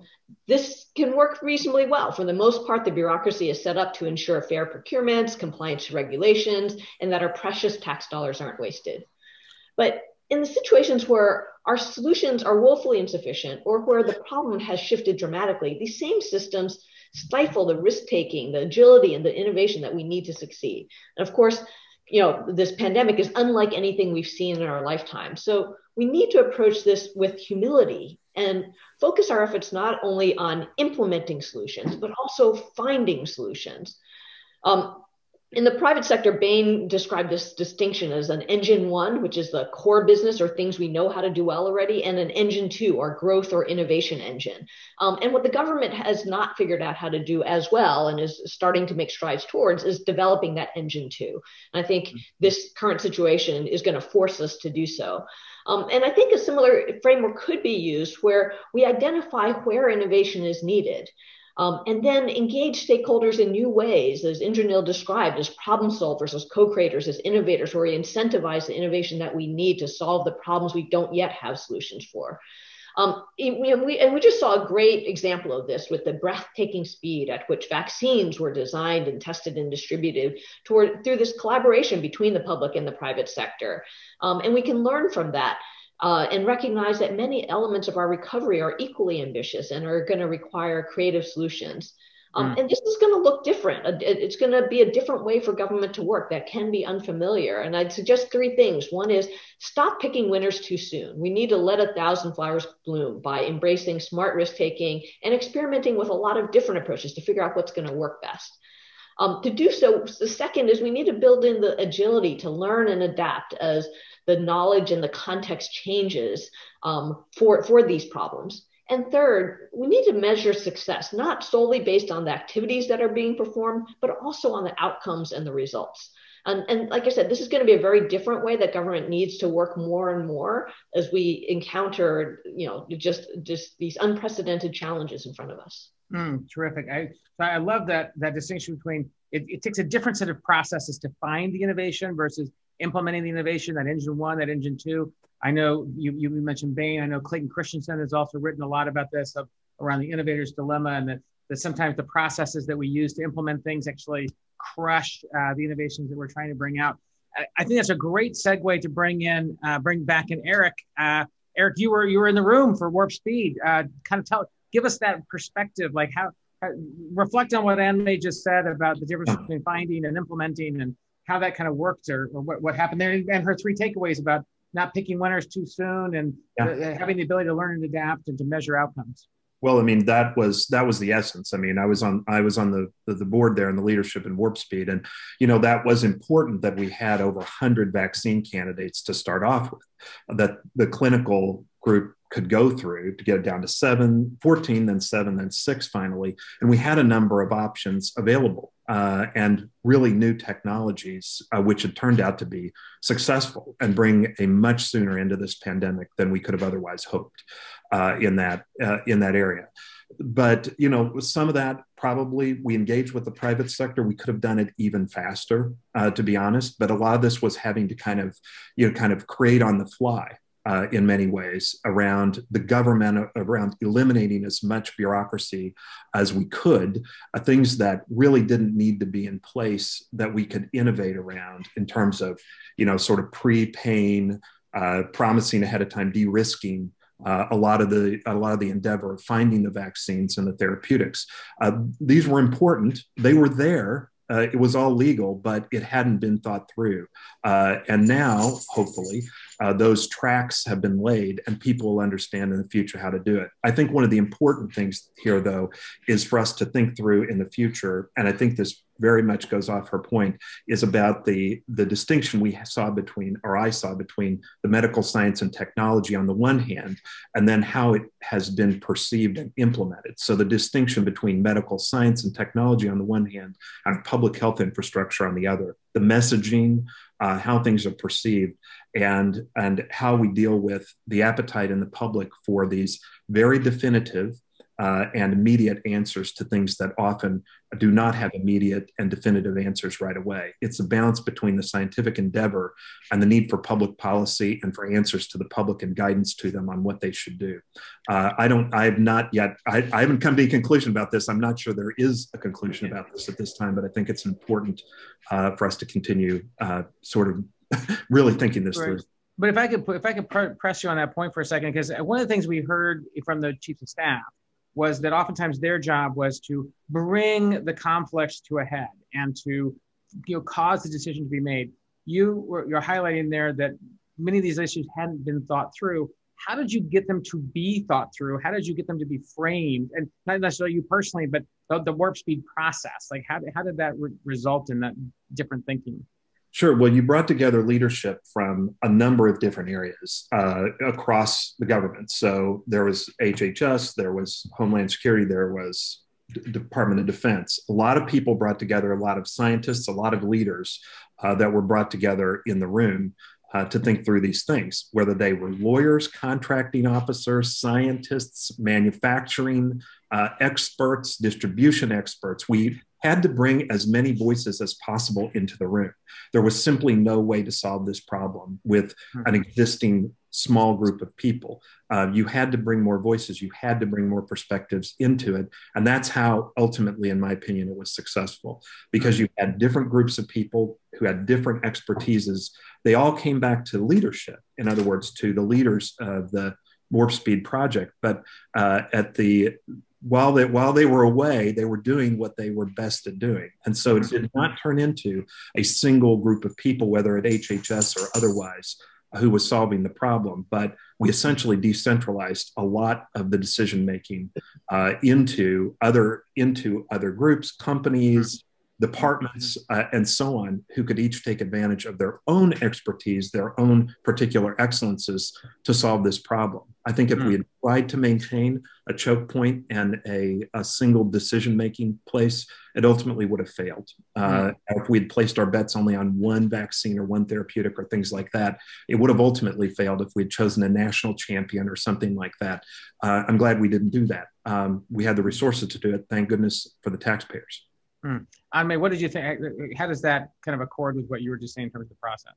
this can work reasonably well. For the most part, the bureaucracy is set up to ensure fair procurements, compliance to regulations, and that our precious tax dollars aren't wasted. But in the situations where our solutions are woefully insufficient or where the problem has shifted dramatically, these same systems stifle the risk taking, the agility, and the innovation that we need to succeed. And of course, you know, this pandemic is unlike anything we've seen in our lifetime. So we need to approach this with humility and focus our efforts not only on implementing solutions, but also finding solutions. Um, in the private sector, Bain described this distinction as an engine one, which is the core business or things we know how to do well already, and an engine two, or growth or innovation engine. Um, and what the government has not figured out how to do as well and is starting to make strides towards is developing that engine two. And I think this current situation is going to force us to do so. Um, and I think a similar framework could be used where we identify where innovation is needed. Um, and then engage stakeholders in new ways, as Indranil described, as problem solvers, as co-creators, as innovators, where we incentivize the innovation that we need to solve the problems we don't yet have solutions for. Um, we, we, and we just saw a great example of this with the breathtaking speed at which vaccines were designed and tested and distributed toward, through this collaboration between the public and the private sector. Um, and we can learn from that uh, and recognize that many elements of our recovery are equally ambitious and are going to require creative solutions. Um, mm. And this is going to look different. It's going to be a different way for government to work that can be unfamiliar. And I'd suggest three things. One is stop picking winners too soon. We need to let a thousand flowers bloom by embracing smart risk taking and experimenting with a lot of different approaches to figure out what's going to work best. Um, to do so, the second is we need to build in the agility to learn and adapt as the knowledge and the context changes um, for, for these problems. And third, we need to measure success, not solely based on the activities that are being performed, but also on the outcomes and the results. And, and like I said, this is going to be a very different way that government needs to work more and more as we encounter, you know, just just these unprecedented challenges in front of us. Mm, terrific. I I love that that distinction between it, it takes a different set of processes to find the innovation versus implementing the innovation, that engine one, that engine two. I know you, you mentioned Bain. I know Clayton Christensen has also written a lot about this of, around the innovator's dilemma and that, that sometimes the processes that we use to implement things actually crush uh, the innovations that we're trying to bring out. I, I, think that's a great segue to bring in, uh, bring back in Eric. Uh, Eric, you were you were in the room for Warp Speed. Uh, kind of tell, give us that perspective, like how, how reflect on what Ann Mei just said about the difference between finding and implementing and how that kind of worked or, or what, what happened there. And her three takeaways about not picking winners too soon and yeah. Uh, uh, having the ability to learn and adapt and to measure outcomes. Well i mean that was that was the essence. I mean i was on i was on the the, the board there and the leadership in warp speed. And you know that was important that we had over 100 vaccine candidates to start off with that the clinical group could go through to get it down to seven 14 then seven then six finally and we had a number of options available uh, and really new technologies, uh, which had turned out to be successful and bring a much sooner end into this pandemic than we could have otherwise hoped uh, in that uh, in that area. But you know, some of that probably we engaged with the private sector. We could have done it even faster, uh, to be honest. But a lot of this was having to kind of you know kind of create on the fly uh, in many ways around the government, around eliminating as much bureaucracy as we could, uh, things that really didn't need to be in place that we could innovate around in terms of, you know, sort of pre-paying, uh, promising ahead of time, de-risking uh, a lot of the a lot of the endeavor of finding the vaccines and the therapeutics. Uh, these were important. They were there Uh, it was all legal, but it hadn't been thought through. Uh, and now, hopefully, uh, those tracks have been laid and people will understand in the future how to do it. I think one of the important things here, though, is for us to think through in the future. And I think this very much goes off her point is about the the distinction we saw between or i saw between the medical science and technology on the one hand and then how it has been perceived and implemented so the distinction between medical science and technology on the one hand and public health infrastructure on the other the messaging uh, how things are perceived and and how we deal with the appetite in the public for these very definitive uh, and immediate answers to things that often do not have immediate and definitive answers right away. It's a balance between the scientific endeavor and the need for public policy and for answers to the public and guidance to them on what they should do. Uh, I don't, I have not yet, I, I, haven't come to a conclusion about this. I'm not sure there is a conclusion about this at this time, but I think it's important uh, for us to continue uh, sort of really thinking this right. through. But if I could, if I could press you on that point for a second, because one of the things we heard from the chiefs of staff was that oftentimes their job was to bring the conflicts to a head and to you know cause the decision to be made. You were you're highlighting there that many of these issues hadn't been thought through. How did you get them to be thought through? How did you get them to be framed? And not necessarily you personally, but the, the warp speed process. Like how, how did that re- result in that different thinking? Sure. Well, you brought together leadership from a number of different areas uh, across the government. So there was HHS, there was Homeland Security, there was D- Department of Defense. A lot of people brought together, a lot of scientists, a lot of leaders uh, that were brought together in the room uh, to think through these things, whether they were lawyers, contracting officers, scientists, manufacturing uh, experts, distribution experts. We had to bring as many voices as possible into the room. There was simply no way to solve this problem with an hmm. existing small group of people. Uh, you had to bring more voices, you had to bring more perspectives into it. And that's how ultimately, in my opinion, it was successful because hmm. you had different groups of people who had different expertises. They all came back to leadership, in other words, to the leaders of the Warp Speed project. But uh, at the while they while they were away, they were doing what they were best at doing, and so it did not turn into a single group of people, whether at HHS or otherwise, who was solving the problem. But we essentially decentralized a lot of the decision making uh, into other into other groups, companies, departments, uh, and so on, who could each take advantage of their own expertise, their own particular excellences to solve this problem. I think if mm. we had tried to maintain a choke point and a, a single decision making place, it ultimately would have failed. Uh, mm. If we had placed our bets only on one vaccine or one therapeutic or things like that, it would have ultimately failed if we had chosen a national champion or something like that. Uh, I'm glad we didn't do that. Um, we had the resources to do it. Thank goodness for the taxpayers. Mm. Mean, what did you think? How does that kind of accord with what you were just saying in terms of the process?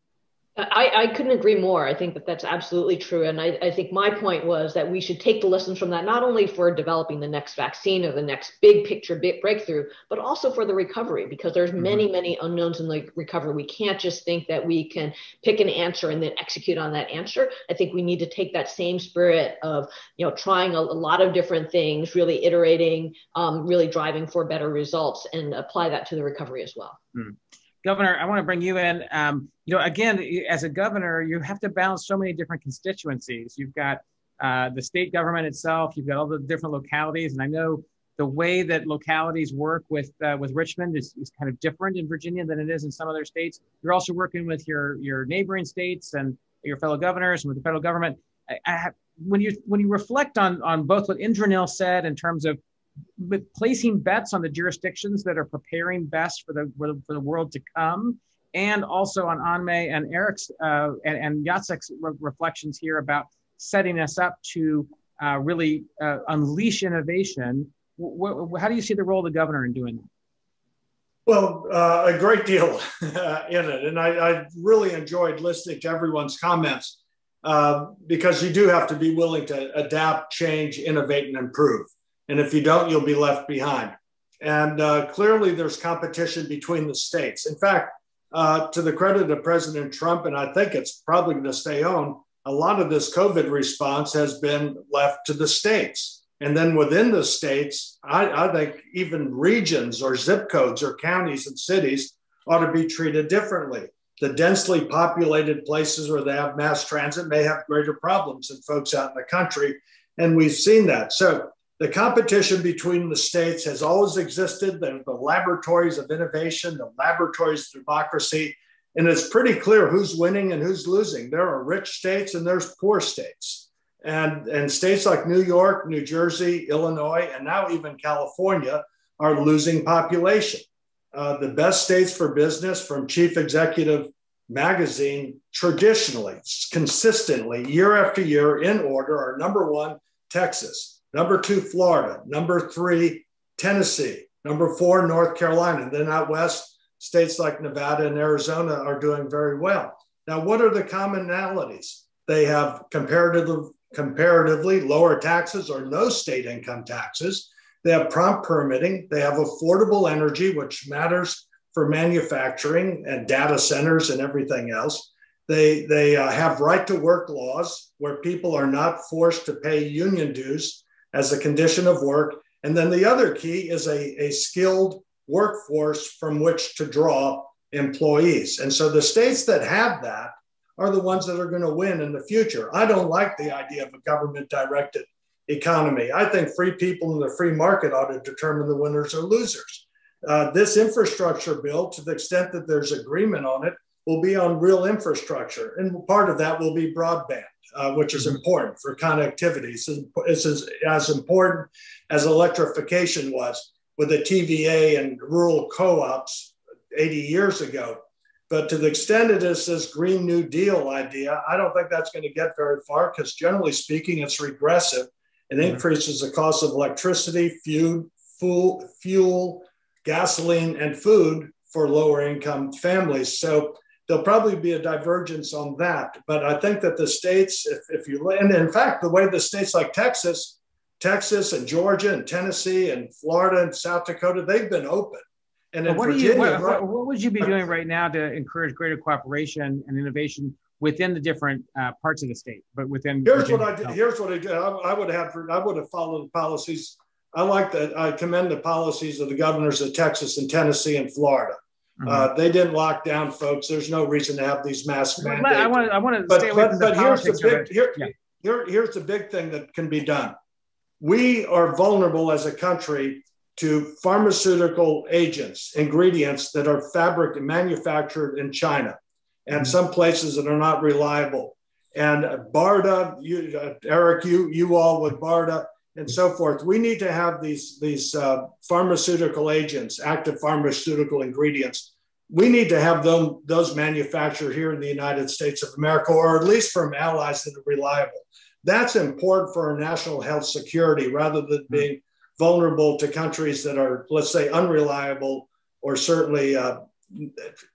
I, I couldn't agree more. I think that that's absolutely true. And I, I think my point was that we should take the lessons from that, not only for developing the next vaccine or the next big picture big breakthrough, but also for the recovery, because there's mm-hmm. many, many unknowns in the recovery. We can't just think that we can pick an answer and then execute on that answer. I think we need to take that same spirit of, you know, trying a, a lot of different things, really iterating, um, really driving for better results and apply that to the recovery as well. Mm. Governor, I want to bring you in. Um, you know, again, as a governor, you have to balance so many different constituencies. You've got uh, the state government itself. You've got all the different localities, and I know the way that localities work with uh, with Richmond is, is kind of different in Virginia than it is in some other states. You're also working with your your neighboring states and your fellow governors and with the federal government. I, I have, when you when you reflect on on both what Indranil said in terms of with placing bets on the jurisdictions that are preparing best for the for the, world to come, and also on Ann Mei and Eric's uh, and, and re- reflections here about setting us up to uh, really uh, unleash innovation. W- w- how do you see the role of the governor in doing that? Well, uh, a great deal in it, and I, I, really enjoyed listening to everyone's comments uh, because you do have to be willing to adapt, change, innovate, and improve. And if you don't, you'll be left behind. And uh, clearly, there's competition between the states. In fact, uh, to the credit of President Trump, and I think it's probably going to stay on, a lot of this COVID response has been left to the states. And then within the states, I, I think even regions or zip codes or counties and cities ought to be treated differently. The densely populated places where they have mass transit may have greater problems than folks out in the country. And we've seen that. So the competition between the states has always existed. There's the laboratories of innovation, the laboratories of democracy, and it's pretty clear who's winning and who's losing. There are rich states and there's poor states. And, and states like New York, New Jersey, Illinois, and now even California are losing population. Uh, the best states for business from Chief Executive Magazine traditionally, consistently, year after year in order are number one, Texas, number two, Florida, number three, Tennessee, number four, North Carolina. And then out west, states like Nevada and Arizona are doing very well. Now, what are the commonalities? They have comparatively, comparatively lower taxes or no state income taxes. They have prompt permitting. They have affordable energy, which matters for manufacturing and data centers and everything else. They, they uh, have right to work laws where people are not forced to pay union dues as a condition of work. And then the other key is a, a skilled workforce from which to draw employees. And so the states that have that are the ones that are going to win in the future. I don't like the idea of a government directed economy. I think free people in the free market ought to determine the winners or losers. Uh, this infrastructure bill, to the extent that there's agreement on it, will be on real infrastructure. And part of that will be broadband, uh, which is important for connectivity. It's, it's as, as important as electrification was with the TVA and rural co-ops 80 years ago. But to the extent it is this Green New Deal idea, I don't think that's going to get very far because generally speaking, it's regressive. It mm-hmm. increases the cost of electricity, fuel, fuel, fuel, gasoline, and food for lower income families. So there'll probably be a divergence on that. But I think that the states, if, if you, and in fact, the way the states like Texas Texas and Georgia and Tennessee and Florida and South Dakota, they've been open. And in what, Virginia, you, what, right, what, would you be doing right now to encourage greater cooperation and innovation within the different uh, parts of the state? But within here's Virginia what I did. Here's what I did. I, I would have. I would have followed the policies. I like that. I commend the policies of the governors of Texas and Tennessee and Florida. Mm-hmm. Uh, they didn't lock down folks. There's no reason to have these mask mandates. I want. I want to. But but, but here's the big. Here, yeah. here, here's the big thing that can be done we are vulnerable as a country to pharmaceutical agents, ingredients that are fabric manufactured in China and some places that are not reliable. And BARDA, you, uh, Eric, you, you all with BARDA and so forth, we need to have these, these uh, pharmaceutical agents, active pharmaceutical ingredients. We need to have them, those manufactured here in the United States of America, or at least from allies that are reliable. That's important for our national health security rather than hmm. being vulnerable to countries that are, let's say, unreliable or certainly uh,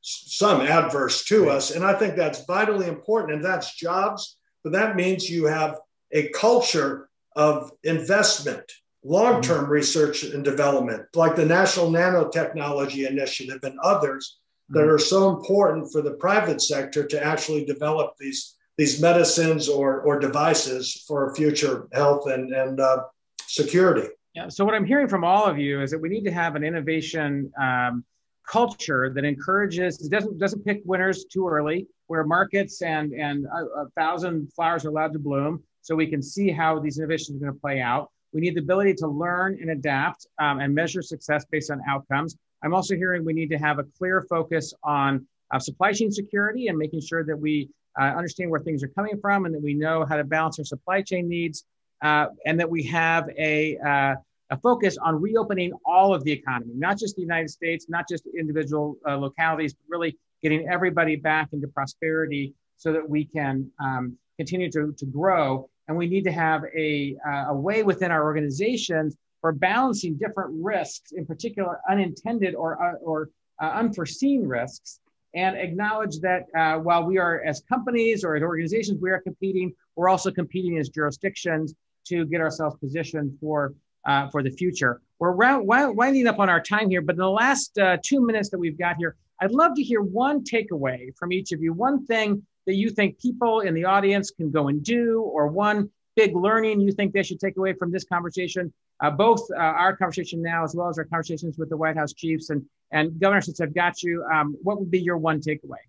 some adverse to us. And I think that's vitally important, and that's jobs. But that means you have a culture of investment, long term mm-hmm. research and development, like the National Nanotechnology Initiative and others that mm-hmm. are so important for the private sector to actually develop these these medicines or, or devices for future health and, and uh, security. Yeah. So what I'm hearing from all of you is that we need to have an innovation um, culture that encourages doesn't doesn't pick winners too early, where markets and and a, a thousand flowers are allowed to bloom, so we can see how these innovations are going to play out. We need the ability to learn and adapt um, and measure success based on outcomes. I'm also hearing we need to have a clear focus on uh, supply chain security and making sure that we uh, understand where things are coming from, and that we know how to balance our supply chain needs, uh, and that we have a, uh, a focus on reopening all of the economy, not just the United States, not just individual uh, localities, but really getting everybody back into prosperity so that we can um, continue to, to grow. And we need to have a, uh, a way within our organizations for balancing different risks, in particular unintended or, uh, or unforeseen risks and acknowledge that uh, while we are as companies or as organizations, we are competing, we're also competing as jurisdictions to get ourselves positioned for uh, for the future. We're round, winding up on our time here, but in the last uh, two minutes that we've got here, I'd love to hear one takeaway from each of you, one thing that you think people in the audience can go and do, or one big learning you think they should take away from this conversation, uh, both uh, our conversation now as well as our conversations with the White House chiefs and and Governor, since I've got you, um, what would be your one takeaway?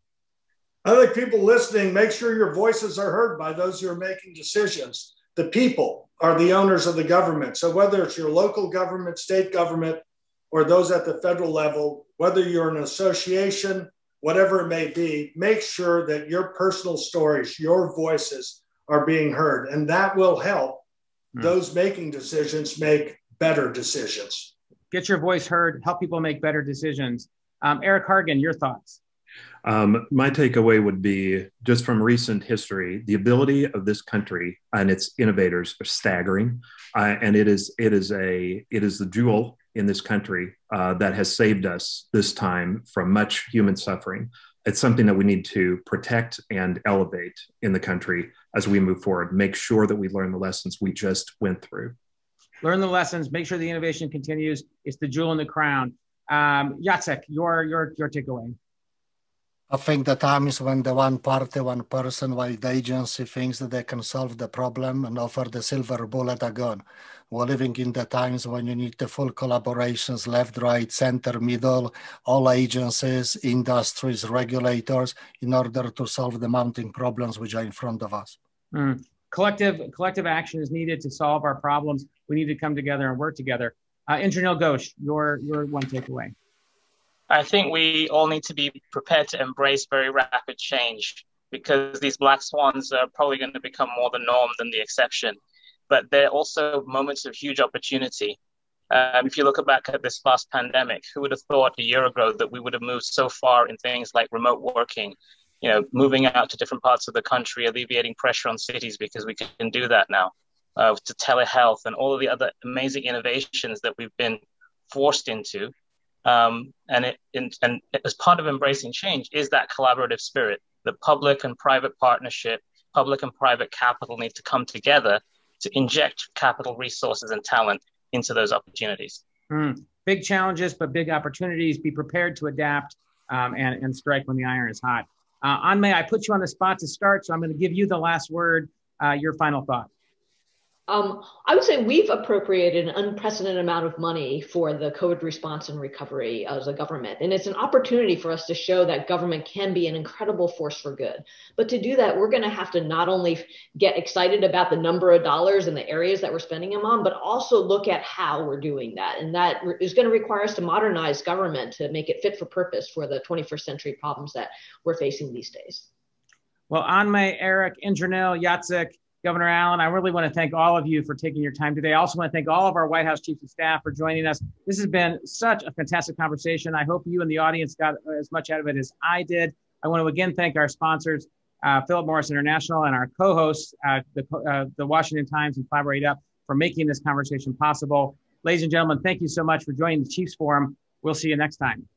I think people listening, make sure your voices are heard by those who are making decisions. The people are the owners of the government. So whether it's your local government, state government, or those at the federal level, whether you're an association, whatever it may be, make sure that your personal stories, your voices are being heard. And that will help mm. those making decisions make better decisions. Get your voice heard, help people make better decisions. Um, Eric Hargan, your thoughts? Um, my takeaway would be just from recent history, the ability of this country and its innovators are staggering, uh, and it is it is a it is the jewel in this country uh, that has saved us this time from much human suffering. It's something that we need to protect and elevate in the country as we move forward. Make sure that we learn the lessons we just went through. Learn the lessons. Make sure the innovation continues. It's the jewel in the crown. Um, Jacek, your your your takeaway. I think the time is when the one party, one person, one agency thinks that they can solve the problem and offer the silver bullet gone. We're living in the times when you need the full collaborations, left, right, center, middle, all agencies, industries, regulators, in order to solve the mounting problems which are in front of us. Mm. Collective collective action is needed to solve our problems. We need to come together and work together. Uh, Indranil Ghosh, your your one takeaway. I think we all need to be prepared to embrace very rapid change because these black swans are probably going to become more the norm than the exception. But they're also moments of huge opportunity. Um, if you look back at this last pandemic, who would have thought a year ago that we would have moved so far in things like remote working, you know, moving out to different parts of the country, alleviating pressure on cities because we can do that now, uh, to telehealth and all of the other amazing innovations that we've been forced into um, and, it, and as part of embracing change is that collaborative spirit. The public and private partnership, public and private capital need to come together to inject capital resources and talent into those opportunities. Mm. Big challenges, but big opportunities. Be prepared to adapt um, and, and strike when the iron is hot. Uh, Ann Mei, I put you on the spot to start, so I'm going to give you the last word. Uh, your final thought. Um, I would say we've appropriated an unprecedented amount of money for the COVID response and recovery as a government. And it's an opportunity for us to show that government can be an incredible force for good. But to do that, we're going to have to not only get excited about the number of dollars and the areas that we're spending them on, but also look at how we're doing that. And that is going to require us to modernize government to make it fit for purpose for the 21st century problems that we're facing these days. Well, Ann Mei, Eric, Indranil, Jacek, Governor Allen, I really want to thank all of you for taking your time today. I also want to thank all of our White House chiefs of staff for joining us. This has been such a fantastic conversation. I hope you and the audience got as much out of it as I did. I want to again thank our sponsors, uh, Philip Morris International, and our co-hosts, uh, the, uh, the Washington Times and Collaborate Up, for making this conversation possible. Ladies and gentlemen, thank you so much for joining the Chiefs Forum. We'll see you next time.